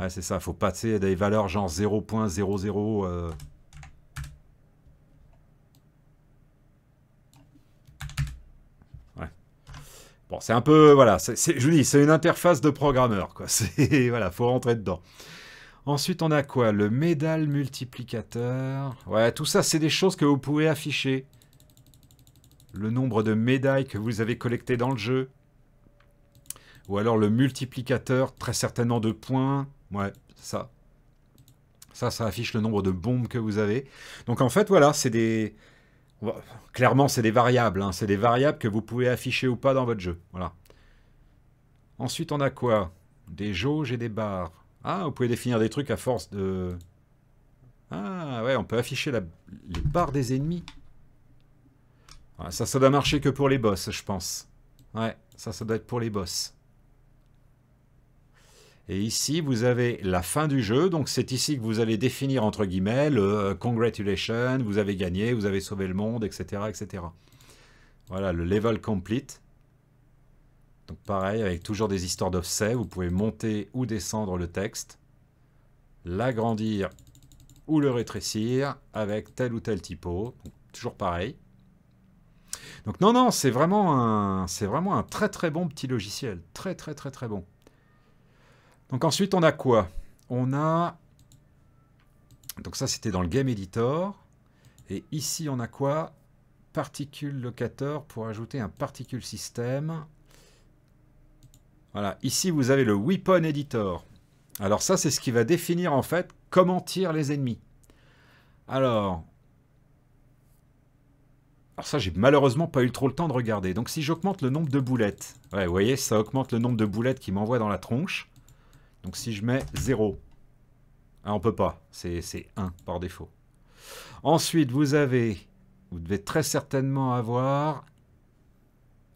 Ouais, c'est ça, faut passer des valeurs genre 0.00... Euh... Ouais. Bon, c'est un peu... Voilà, je vous dis, c'est une interface de programmeur, quoi. Voilà, faut rentrer dedans. Ensuite, on a quoi? Le médaille multiplicateur. Ouais, tout ça, c'est des choses que vous pouvez afficher. Le nombre de médailles que vous avez collectées dans le jeu. Ou alors le multiplicateur, très certainement de points. Ouais, ça. Ça, ça affiche le nombre de bombes que vous avez. Donc en fait, voilà, c'est des... Clairement, c'est des variables. Hein. C'est des variables que vous pouvez afficher ou pas dans votre jeu. Voilà. Ensuite, on a quoi? Des jauges et des barres. Ah, vous pouvez définir des trucs à force de... Ah, ouais, on peut afficher les barres des ennemis. Ça, ça doit marcher que pour les boss, je pense. Ouais, ça, ça doit être pour les boss. Et ici, vous avez la fin du jeu. Donc, c'est ici que vous allez définir, entre guillemets, le euh, congratulations, vous avez gagné, vous avez sauvé le monde, etc., etc. Voilà, le level complete. Donc pareil, avec toujours des histoires d'offset, vous pouvez monter ou descendre le texte, l'agrandir ou le rétrécir avec tel ou tel typo. toujours pareil. Donc non, non, c'est vraiment, un, vraiment un très très bon petit logiciel. Très très très très bon. Donc ensuite, on a quoi? On a... Donc ça, c'était dans le Game Editor. Et ici, on a quoi? Particule locator pour ajouter un particule système. Voilà, ici vous avez le Weapon Editor. Alors ça, c'est ce qui va définir en fait comment tirent les ennemis. Alors, alors ça, j'ai malheureusement pas eu trop le temps de regarder. Donc si j'augmente le nombre de boulettes, ouais, vous voyez, ça augmente le nombre de boulettes qui m'envoie dans la tronche. Donc si je mets 0, ah, on peut pas, c'est 1 par défaut. Ensuite, vous avez, vous devez très certainement avoir,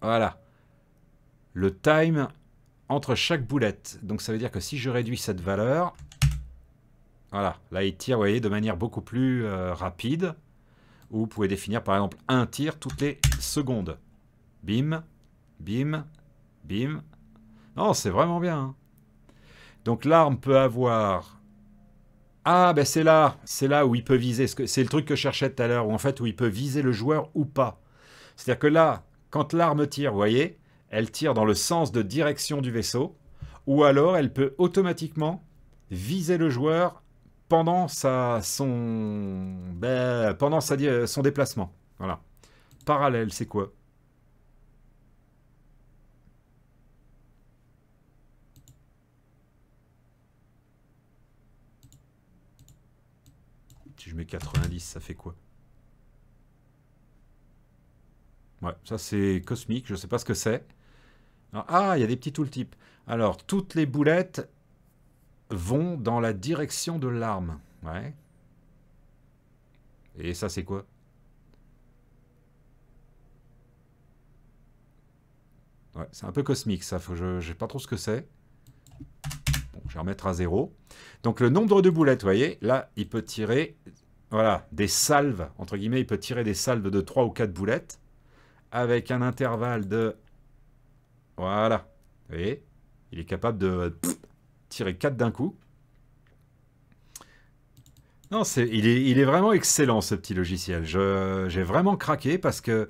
voilà, le time entre chaque boulette. Donc ça veut dire que si je réduis cette valeur, voilà, là il tire, vous voyez, de manière beaucoup plus euh, rapide. Ou vous pouvez définir par exemple un tir toutes les secondes. Bim, bim, bim. Non, c'est vraiment bien. Hein. Donc l'arme peut avoir... Ah, ben c'est là, c'est là où il peut viser. C'est le truc que je cherchais tout à l'heure, où en fait où il peut viser le joueur ou pas. C'est-à-dire que là, quand l'arme tire, vous voyez, elle tire dans le sens de direction du vaisseau, ou alors elle peut automatiquement viser le joueur pendant sa, son, ben, pendant sa, déplacement. Voilà. Parallèle, c'est quoi? Si je mets 90, ça fait quoi? Ouais, ça c'est cosmique, je ne sais pas ce que c'est. Ah, il y a des petits tooltips. Alors, toutes les boulettes vont dans la direction de l'arme. Ouais. Et ça, c'est quoi? Ouais, c'est un peu cosmique, ça. je ne sais pas trop ce que c'est. Bon, je vais remettre à zéro. Donc, le nombre de boulettes, vous voyez, là, il peut tirer voilà, des salves, entre guillemets, il peut tirer des salves de 3 ou 4 boulettes avec un intervalle de voilà. Vous voyez Il est capable de tirer 4 d'un coup. Non, c'est, il, est, il est vraiment excellent ce petit logiciel. j'ai vraiment craqué parce que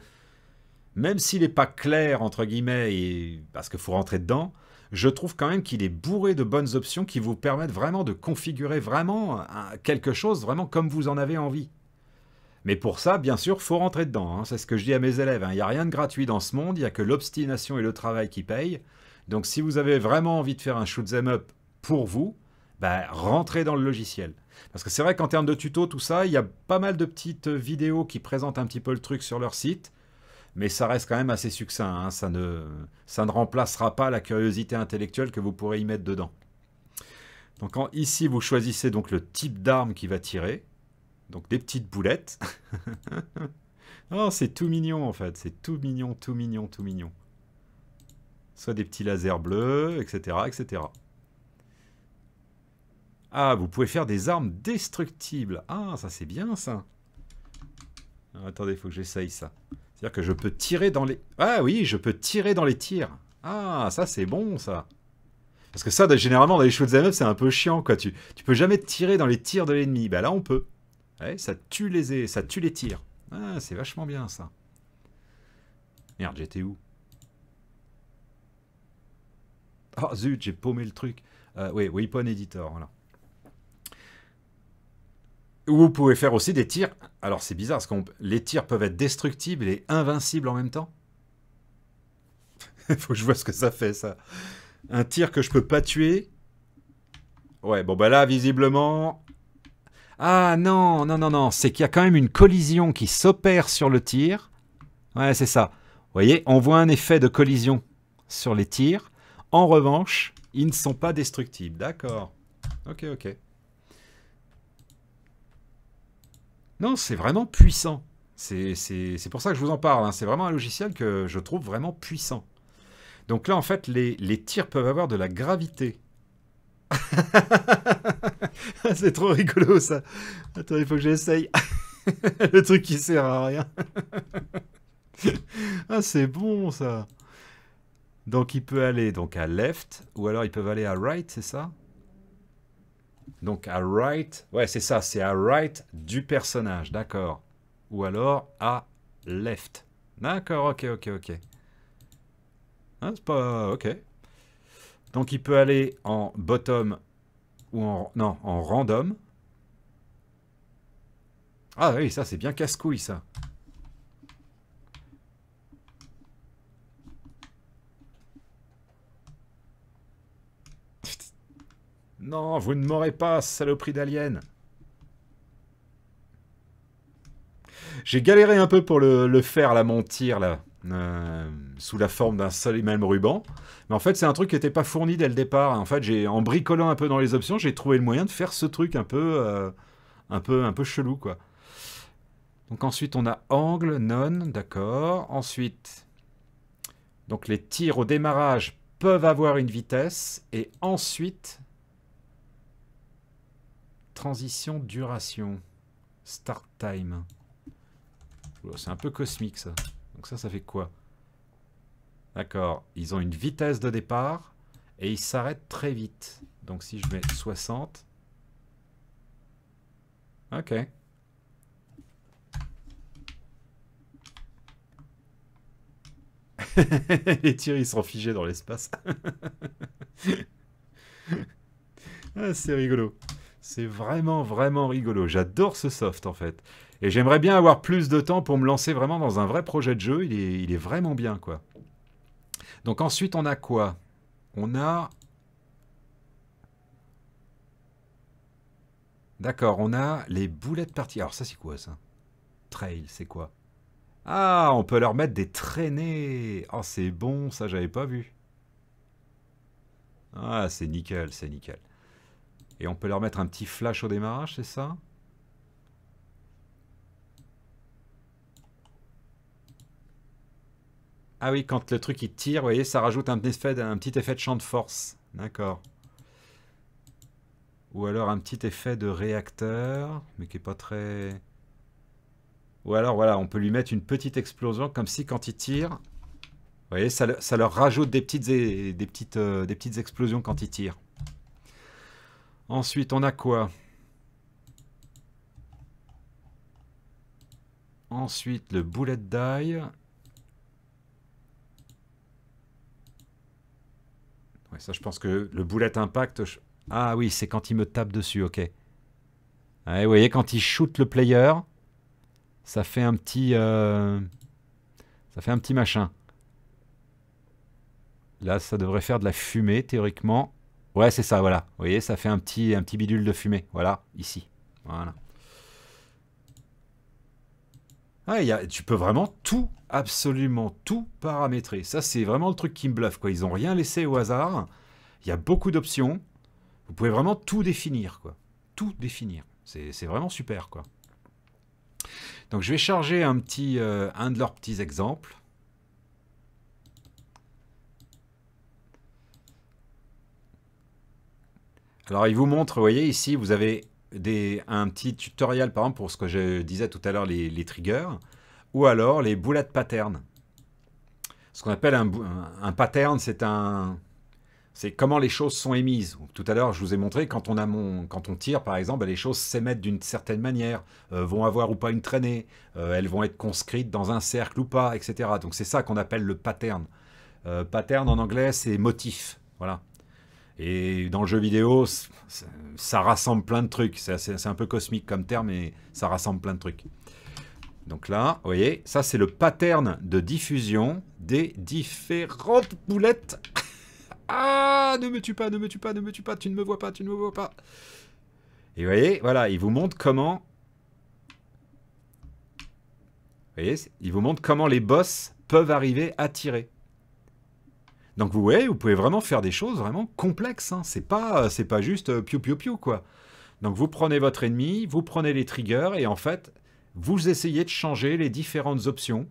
même s'il n'est pas clair, entre guillemets, et, parce qu'il faut rentrer dedans, je trouve quand même qu'il est bourré de bonnes options qui vous permettent vraiment de configurer vraiment quelque chose vraiment comme vous en avez envie. Mais pour ça, bien sûr, faut rentrer dedans. Hein. C'est ce que je dis à mes élèves. Hein. Il n'y a rien de gratuit dans ce monde. Il n'y a que l'obstination et le travail qui payent. Donc, si vous avez vraiment envie de faire un shoot them up pour vous, bah, rentrez dans le logiciel. Parce que c'est vrai qu'en termes de tuto, tout ça, il y a pas mal de petites vidéos qui présentent un petit peu le truc sur leur site. Mais ça reste quand même assez succinct. Hein. Ça, ne, ça ne remplacera pas la curiosité intellectuelle que vous pourrez y mettre dedans. Donc ici, vous choisissez donc le type d'arme qui va tirer. Donc des petites boulettes. oh, c'est tout mignon en fait. C'est tout mignon, tout mignon, tout mignon. Soit des petits lasers bleus, etc. etc. Ah, vous pouvez faire des armes destructibles. Ah, ça c'est bien ça. attendez, il faut que j'essaye ça. C'est-à-dire que je peux tirer dans les... Ah oui, je peux tirer dans les tirs. Ah, ça c'est bon ça. Parce que ça, généralement, dans les shoot'em up, c'est un peu chiant, quoi. Tu, tu peux jamais tirer dans les tirs de l'ennemi. Bah là, on peut. Ouais, ça tue les ça tue les tirs. Ah, c'est vachement bien ça. Merde, j'étais où? Ah zut, j'ai paumé le truc. Euh, oui, Weapon Editor, voilà. Ou vous pouvez faire aussi des tirs. Alors c'est bizarre, parce que les tirs peuvent être destructibles et invincibles en même temps. Il faut que je vois ce que ça fait, ça. Un tir que je peux pas tuer. Ouais, bon bah là, visiblement... Ah non, non, non, non, c'est qu'il y a quand même une collision qui s'opère sur le tir. Ouais, c'est ça. Vous voyez, on voit un effet de collision sur les tirs. En revanche, ils ne sont pas destructibles. D'accord. Ok, ok. Non, c'est vraiment puissant. C'est pour ça que je vous en parle. Hein. C'est vraiment un logiciel que je trouve vraiment puissant. Donc là, en fait, les, tirs peuvent avoir de la gravité. c'est trop rigolo ça. Attends, il faut que j'essaye. Le truc qui sert à rien. ah, c'est bon ça. Donc il peut aller donc à left ou alors ils peuvent aller à right, c'est ça? Donc à right, ouais c'est ça, c'est à right du personnage, d'accord. Ou alors à left. D'accord, ok, ok, ok. Hein, c'est pas... ok. Donc il peut aller en bottom ou en... non, en random. Ah oui, ça c'est bien casse-couille ça. Non, vous ne m'aurez pas, saloperie d'alien. J'ai galéré un peu pour le, faire, là, mon tir, là, euh, sous la forme d'un seul et même ruban. Mais en fait, c'est un truc qui n'était pas fourni dès le départ. En fait, j'ai en bricolant un peu dans les options, j'ai trouvé le moyen de faire ce truc un peu, euh, un peu, un peu chelou, quoi. Donc ensuite, on a angle, non, d'accord. Ensuite, donc les tirs au démarrage peuvent avoir une vitesse. Et ensuite, Transition, duration. Start time. C'est un peu cosmique ça. Donc ça, ça fait quoi? D'accord. Ils ont une vitesse de départ et ils s'arrêtent très vite. Donc si je mets 60. Ok. Les tirs, ils sont figés dans l'espace. ah, c'est rigolo. C'est vraiment, vraiment rigolo. J'adore ce soft, en fait. Et j'aimerais bien avoir plus de temps pour me lancer vraiment dans un vrai projet de jeu. Il est, vraiment bien, quoi. Donc ensuite, on a quoi? On a... D'accord, on a les boulettes parties. Alors ça, c'est quoi, ça? Trail, c'est quoi? Ah, on peut leur mettre des traînées. Oh, c'est bon, ça, j'avais pas vu. Ah, c'est nickel, c'est nickel. Et on peut leur mettre un petit flash au démarrage, c'est ça? Ah oui, quand le truc il tire, vous voyez, ça rajoute un, petit effet de champ de force. D'accord. Ou alors un petit effet de réacteur, mais qui est pas très... Ou alors voilà, on peut lui mettre une petite explosion, comme si quand il tire, vous voyez, ça, leur rajoute des petites, des, petites, euh, des petites explosions quand il tire. Ensuite, on a quoi? Ensuite, le bullet die. Ça, je pense que le bullet impact... Ah oui, c'est quand il me tape dessus, ok. vous voyez, quand il shoot le player, ça fait un petit... Euh, ça fait un petit machin. Là, ça devrait faire de la fumée, théoriquement. Ouais, c'est ça, voilà. Vous voyez, ça fait un petit, un petit bidule de fumée. Voilà, ici. Voilà. Ah, y a, tu peux vraiment tout, absolument tout paramétrer. Ça, c'est vraiment le truc qui me bluffe. Quoi. Ils n'ont rien laissé au hasard. Il y a beaucoup d'options. Vous pouvez vraiment tout définir. Quoi. Tout définir. C'est vraiment super. Quoi. Donc, je vais charger un, petit, euh, un de leurs petits exemples. Alors, il vous montre, vous voyez, ici, vous avez des, un petit tutoriel, par exemple, pour ce que je disais tout à l'heure, les, triggers, ou alors les bullet patterns. Ce qu'on appelle un, pattern, c'est comment les choses sont émises. Tout à l'heure, je vous ai montré, quand on, a mon, quand on tire, par exemple, les choses s'émettent d'une certaine manière, euh, vont avoir ou pas une traînée, euh, elles vont être conscrites dans un cercle ou pas, etc. Donc c'est ça qu'on appelle le pattern. Euh, pattern en anglais, c'est motif. Voilà. Et dans le jeu vidéo, ça rassemble plein de trucs. C'est un peu cosmique comme terme, mais ça rassemble plein de trucs. Donc là, vous voyez, ça c'est le pattern de diffusion des différentes boulettes. ah, ne me tue pas, ne me tue pas, ne me tue pas, tu ne me vois pas, tu ne me vois pas. Et vous voyez, voilà, il vous montre comment... Vous voyez, il vous montre comment les boss peuvent arriver à tirer. Donc vous voyez, vous pouvez vraiment faire des choses vraiment complexes. Hein. C'est pas, c'est pas juste euh, piou piou quoi. Donc vous prenez votre ennemi, vous prenez les triggers et en fait, vous essayez de changer les différentes options.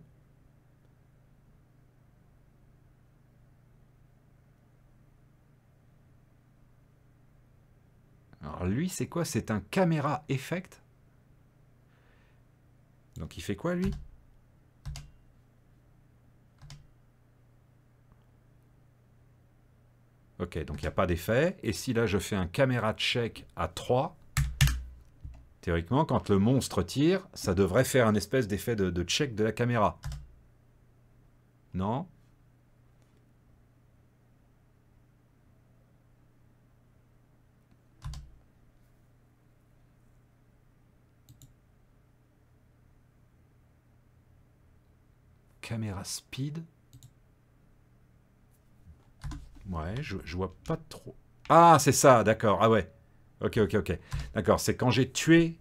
Alors lui, c'est quoi? C'est un caméra effect. Donc il fait quoi lui? Ok, donc il n'y a pas d'effet. Et si là je fais un caméra check à 3, théoriquement, quand le monstre tire, ça devrait faire un espèce d'effet de, check de la caméra. Non? Caméra speed Ouais, je, vois pas trop. Ah, c'est ça, d'accord. Ah ouais. Ok, ok, ok. D'accord, c'est quand j'ai tué...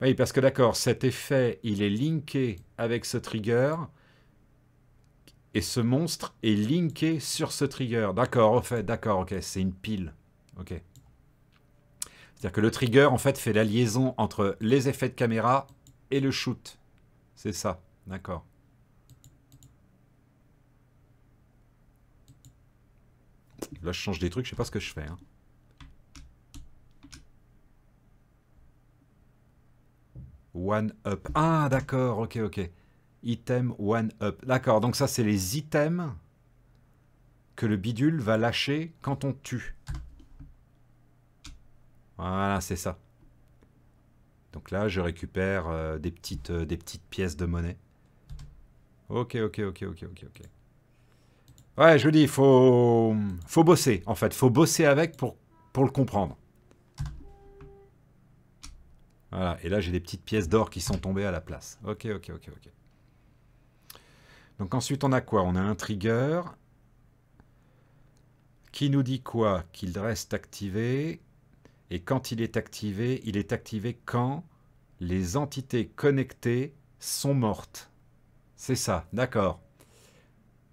Oui, parce que d'accord, cet effet, il est linké avec ce trigger. Et ce monstre est linké sur ce trigger. D'accord, au fait, d'accord, ok, c'est une pile. Ok. C'est-à-dire que le trigger, en fait, fait la liaison entre les effets de caméra et le shoot. C'est ça, d'accord. Là, je change des trucs, je sais pas ce que je fais. Hein. One up. Ah, d'accord, ok, ok. Item one up. D'accord, donc ça, c'est les items que le bidule va lâcher quand on tue. Voilà, c'est ça. Donc là, je récupère euh, des, petites, euh, des petites pièces de monnaie. Ok, ok, ok, ok, ok, ok. Ouais, je vous dis, il faut, faut bosser, en fait. faut bosser avec pour, pour le comprendre. Voilà, et là, j'ai des petites pièces d'or qui sont tombées à la place. Ok, ok, ok, ok. Donc ensuite, on a quoi? On a un trigger qui nous dit quoi? Qu'il reste activé. Et quand il est activé, il est activé quand les entités connectées sont mortes. C'est ça, d'accord.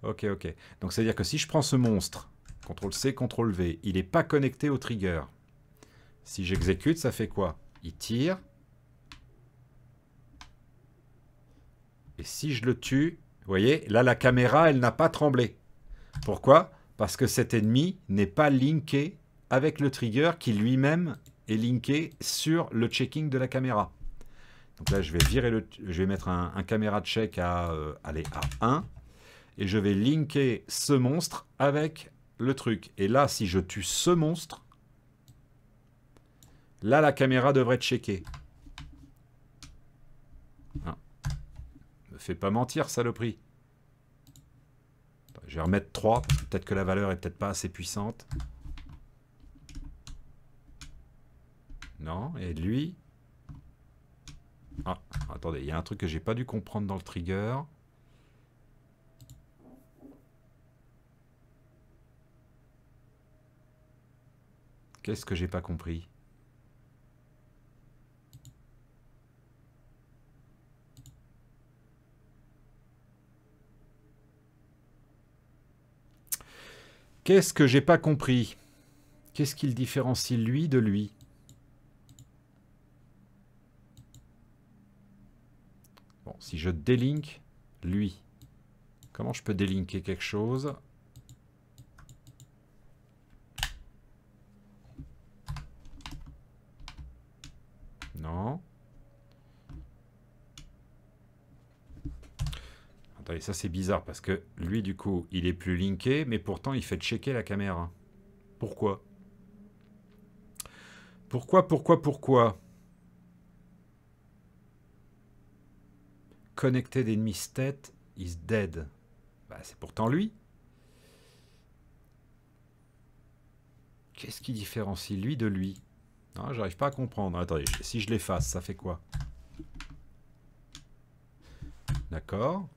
Ok, ok. Donc c'est-à-dire que si je prends ce monstre, CTRL-C, CTRL-V, il n'est pas connecté au trigger. Si j'exécute, ça fait quoi? Il tire. Et si je le tue, vous voyez, là la caméra, elle n'a pas tremblé. Pourquoi? Parce que cet ennemi n'est pas linké avec le trigger qui lui-même est linké sur le checking de la caméra. Donc là, je vais mettre un, caméra check à, euh, à 1 et je vais linker ce monstre avec le truc. Et là, si je tue ce monstre, là, la caméra devrait checker. Ah. Me fais pas mentir, saloperie. Je vais remettre 3, peut-être que la valeur est peut-être pas assez puissante. Non, et lui... Ah, attendez, il y a un truc que j'ai pas dû comprendre dans le trigger. Qu'est-ce que j'ai pas compris Qu'est-ce que j'ai pas compris Qu'est-ce qu'il différencie lui de lui Bon, si je délink lui, comment je peux délinker quelque chose Non. Attendez, ça c'est bizarre parce que lui du coup, il est plus linké, mais pourtant il fait checker la caméra. Pourquoi? Pourquoi, pourquoi, pourquoi? Connected enemy state is dead. Bah, c'est pourtant lui. Qu'est-ce qui différencie lui de lui? Non, j'arrive pas à comprendre. Attendez, si je l'efface, ça fait quoi? D'accord.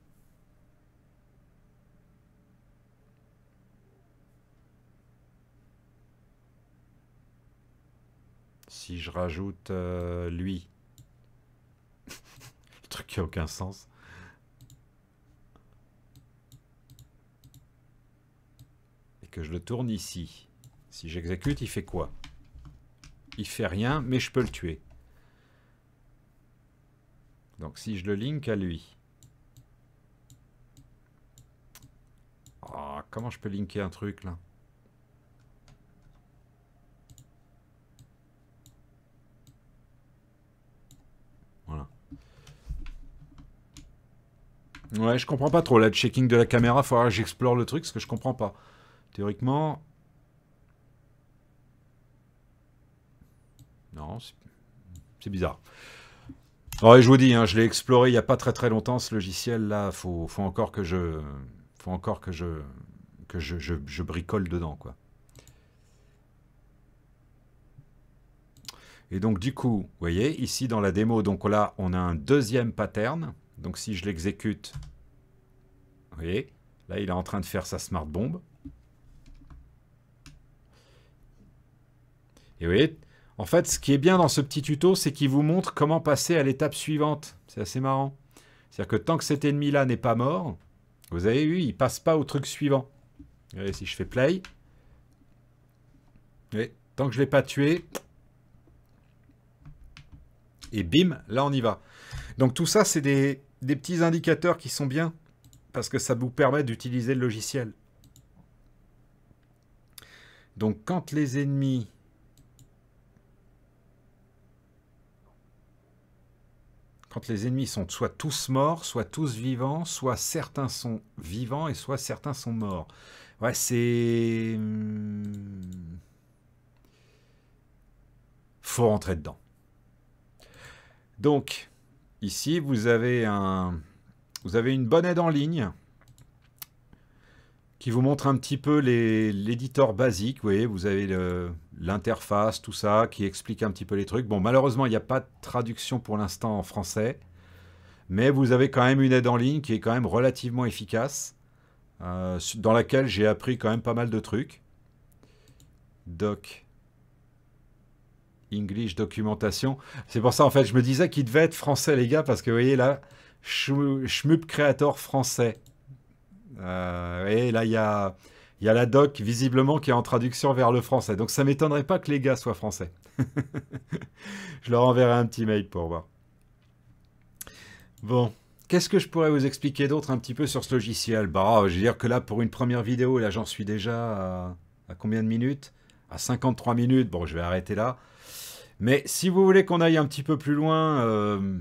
Si je rajoute euh, lui. Le truc qui a aucun sens. Et que je le tourne ici. Si j'exécute, il fait quoi? Il fait rien, mais je peux le tuer. Donc si je le link à lui. Oh, comment je peux linker un truc là Voilà. Ouais, je comprends pas trop. Là, le checking de la caméra, faudra que j'explore le truc, parce que je comprends pas. Théoriquement... Non, c'est bizarre. Ouais, je vous dis, hein, je l'ai exploré il n'y a pas très très longtemps, ce logiciel-là. Faut, faut, encore que je... faut encore que je... que je, je bricole dedans, quoi. Et donc du coup, vous voyez, ici dans la démo, donc là, on a un deuxième pattern. Donc si je l'exécute, vous voyez, là il est en train de faire sa smart bomb. Et vous voyez, en fait, ce qui est bien dans ce petit tuto, c'est qu'il vous montre comment passer à l'étape suivante. C'est assez marrant. C'est-à-dire que tant que cet ennemi-là n'est pas mort, vous avez vu, il passe pas au truc suivant. Voyez, si je fais play, voyez, tant que je ne l'ai pas tué, et bim, là on y va. Donc tout ça, c'est des, petits indicateurs qui sont bien, parce que ça vous permet d'utiliser le logiciel. Donc quand les ennemis... Quand les ennemis sont soit tous morts, soit tous vivants, soit certains sont vivants et soit certains sont morts. Ouais, c'est... Hmm, faut rentrer dedans. Donc, ici, vous avez, une bonne aide en ligne qui vous montre un petit peu l'éditeur basique. Vous voyez, vous avez l'interface, tout ça, qui explique un petit peu les trucs. Bon, malheureusement, il n'y a pas de traduction pour l'instant en français, mais vous avez quand même une aide en ligne qui est quand même relativement efficace, euh, dans laquelle j'ai appris quand même pas mal de trucs. Doc English documentation. C'est pour ça, en fait, je me disais qu'il devait être français, les gars, parce que vous voyez là, Shmup Creator français. Euh, et là, il y a, y a la doc, visiblement, qui est en traduction vers le français. Donc, ça m'étonnerait pas que les gars soient français. je leur enverrai un petit mail pour voir. Bon. Qu'est-ce que je pourrais vous expliquer d'autre un petit peu sur ce logiciel? Bah, je veux dire que là, pour une première vidéo, là, j'en suis déjà à combien de minutes? À 53 minutes. Bon, je vais arrêter là. Mais si vous voulez qu'on aille un petit peu plus loin, euh,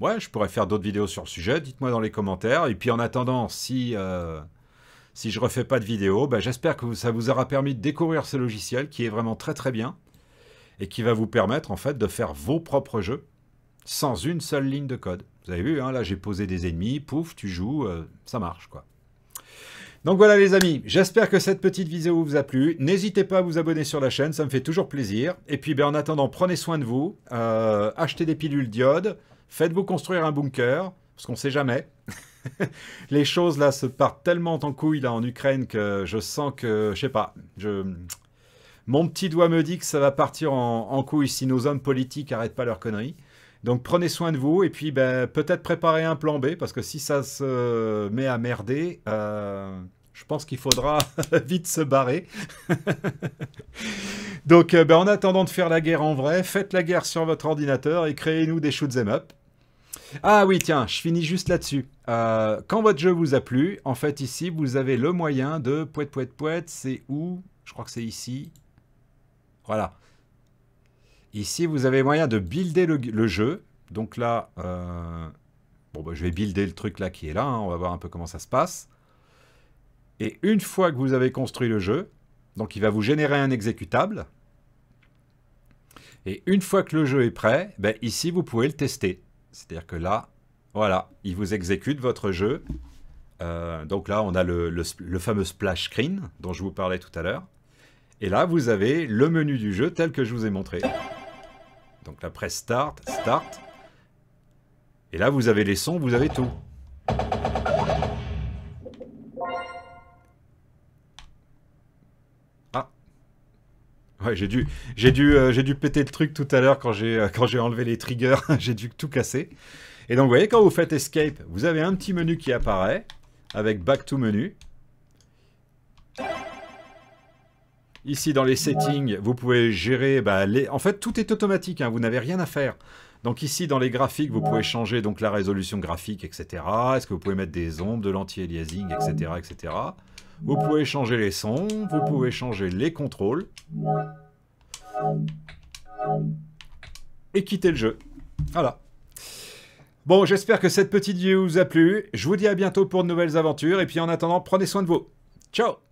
ouais, je pourrais faire d'autres vidéos sur le sujet. Dites-moi dans les commentaires. Et puis en attendant, si, euh, si je refais pas de vidéo, ben, j'espère que ça vous aura permis de découvrir ce logiciel qui est vraiment très très bien et qui va vous permettre en fait de faire vos propres jeux sans une seule ligne de code. Vous avez vu, hein, là j'ai posé des ennemis, pouf, tu joues, euh, ça marche quoi. Donc voilà les amis, j'espère que cette petite vidéo vous a plu. N'hésitez pas à vous abonner sur la chaîne, ça me fait toujours plaisir. Et puis ben, en attendant, prenez soin de vous, euh, achetez des pilules d'iode, faites-vous construire un bunker, parce qu'on ne sait jamais. les choses là se partent tellement en couille là en Ukraine que je sens que, je sais pas, mon petit doigt me dit que ça va partir en, en couille si nos hommes politiques n'arrêtent pas leurs conneries. Donc prenez soin de vous et puis ben, peut-être préparer un plan B parce que si ça se met à merder, euh, je pense qu'il faudra vite se barrer. Donc euh, ben, en attendant de faire la guerre en vrai, faites la guerre sur votre ordinateur et créez-nous des shoot'em up. Ah oui, tiens, je finis juste là-dessus. Euh, quand votre jeu vous a plu, en fait ici, vous avez le moyen de... Pouet, pouet, pouet, c'est où? Je crois que c'est ici. Voilà. Ici, vous avez moyen de builder le, jeu. Donc là, euh, bon, bah, je vais builder le truc là qui est là. Hein. on va voir un peu comment ça se passe. Et une fois que vous avez construit le jeu, donc il va vous générer un exécutable. Et une fois que le jeu est prêt, ben, ici, vous pouvez le tester. C'est-à-dire que là, voilà, il vous exécute votre jeu. Euh, donc là, on a le, le fameux splash screen dont je vous parlais tout à l'heure. Et là, vous avez le menu du jeu tel que je vous ai montré. Donc la presse Start, Start. Et là, vous avez les sons, vous avez tout. Ah. Ouais, j'ai dû, j'ai dû, euh, j'ai dû péter le truc tout à l'heure quand j'ai, euh, quand j'ai enlevé les triggers. j'ai dû tout casser. Et donc, vous voyez, quand vous faites Escape, vous avez un petit menu qui apparaît avec Back to Menu. Ici, dans les settings, vous pouvez gérer... Bah, les... En fait, tout est automatique, hein, vous n'avez rien à faire. Donc ici, dans les graphiques, vous pouvez changer donc la résolution graphique, etc. Est-ce que vous pouvez mettre des ombres, de l'anti-aliasing, etc., etc. Vous pouvez changer les sons, vous pouvez changer les contrôles. Et quitter le jeu. Voilà. Bon, j'espère que cette petite vidéo vous a plu. Je vous dis à bientôt pour de nouvelles aventures. Et puis en attendant, prenez soin de vous. Ciao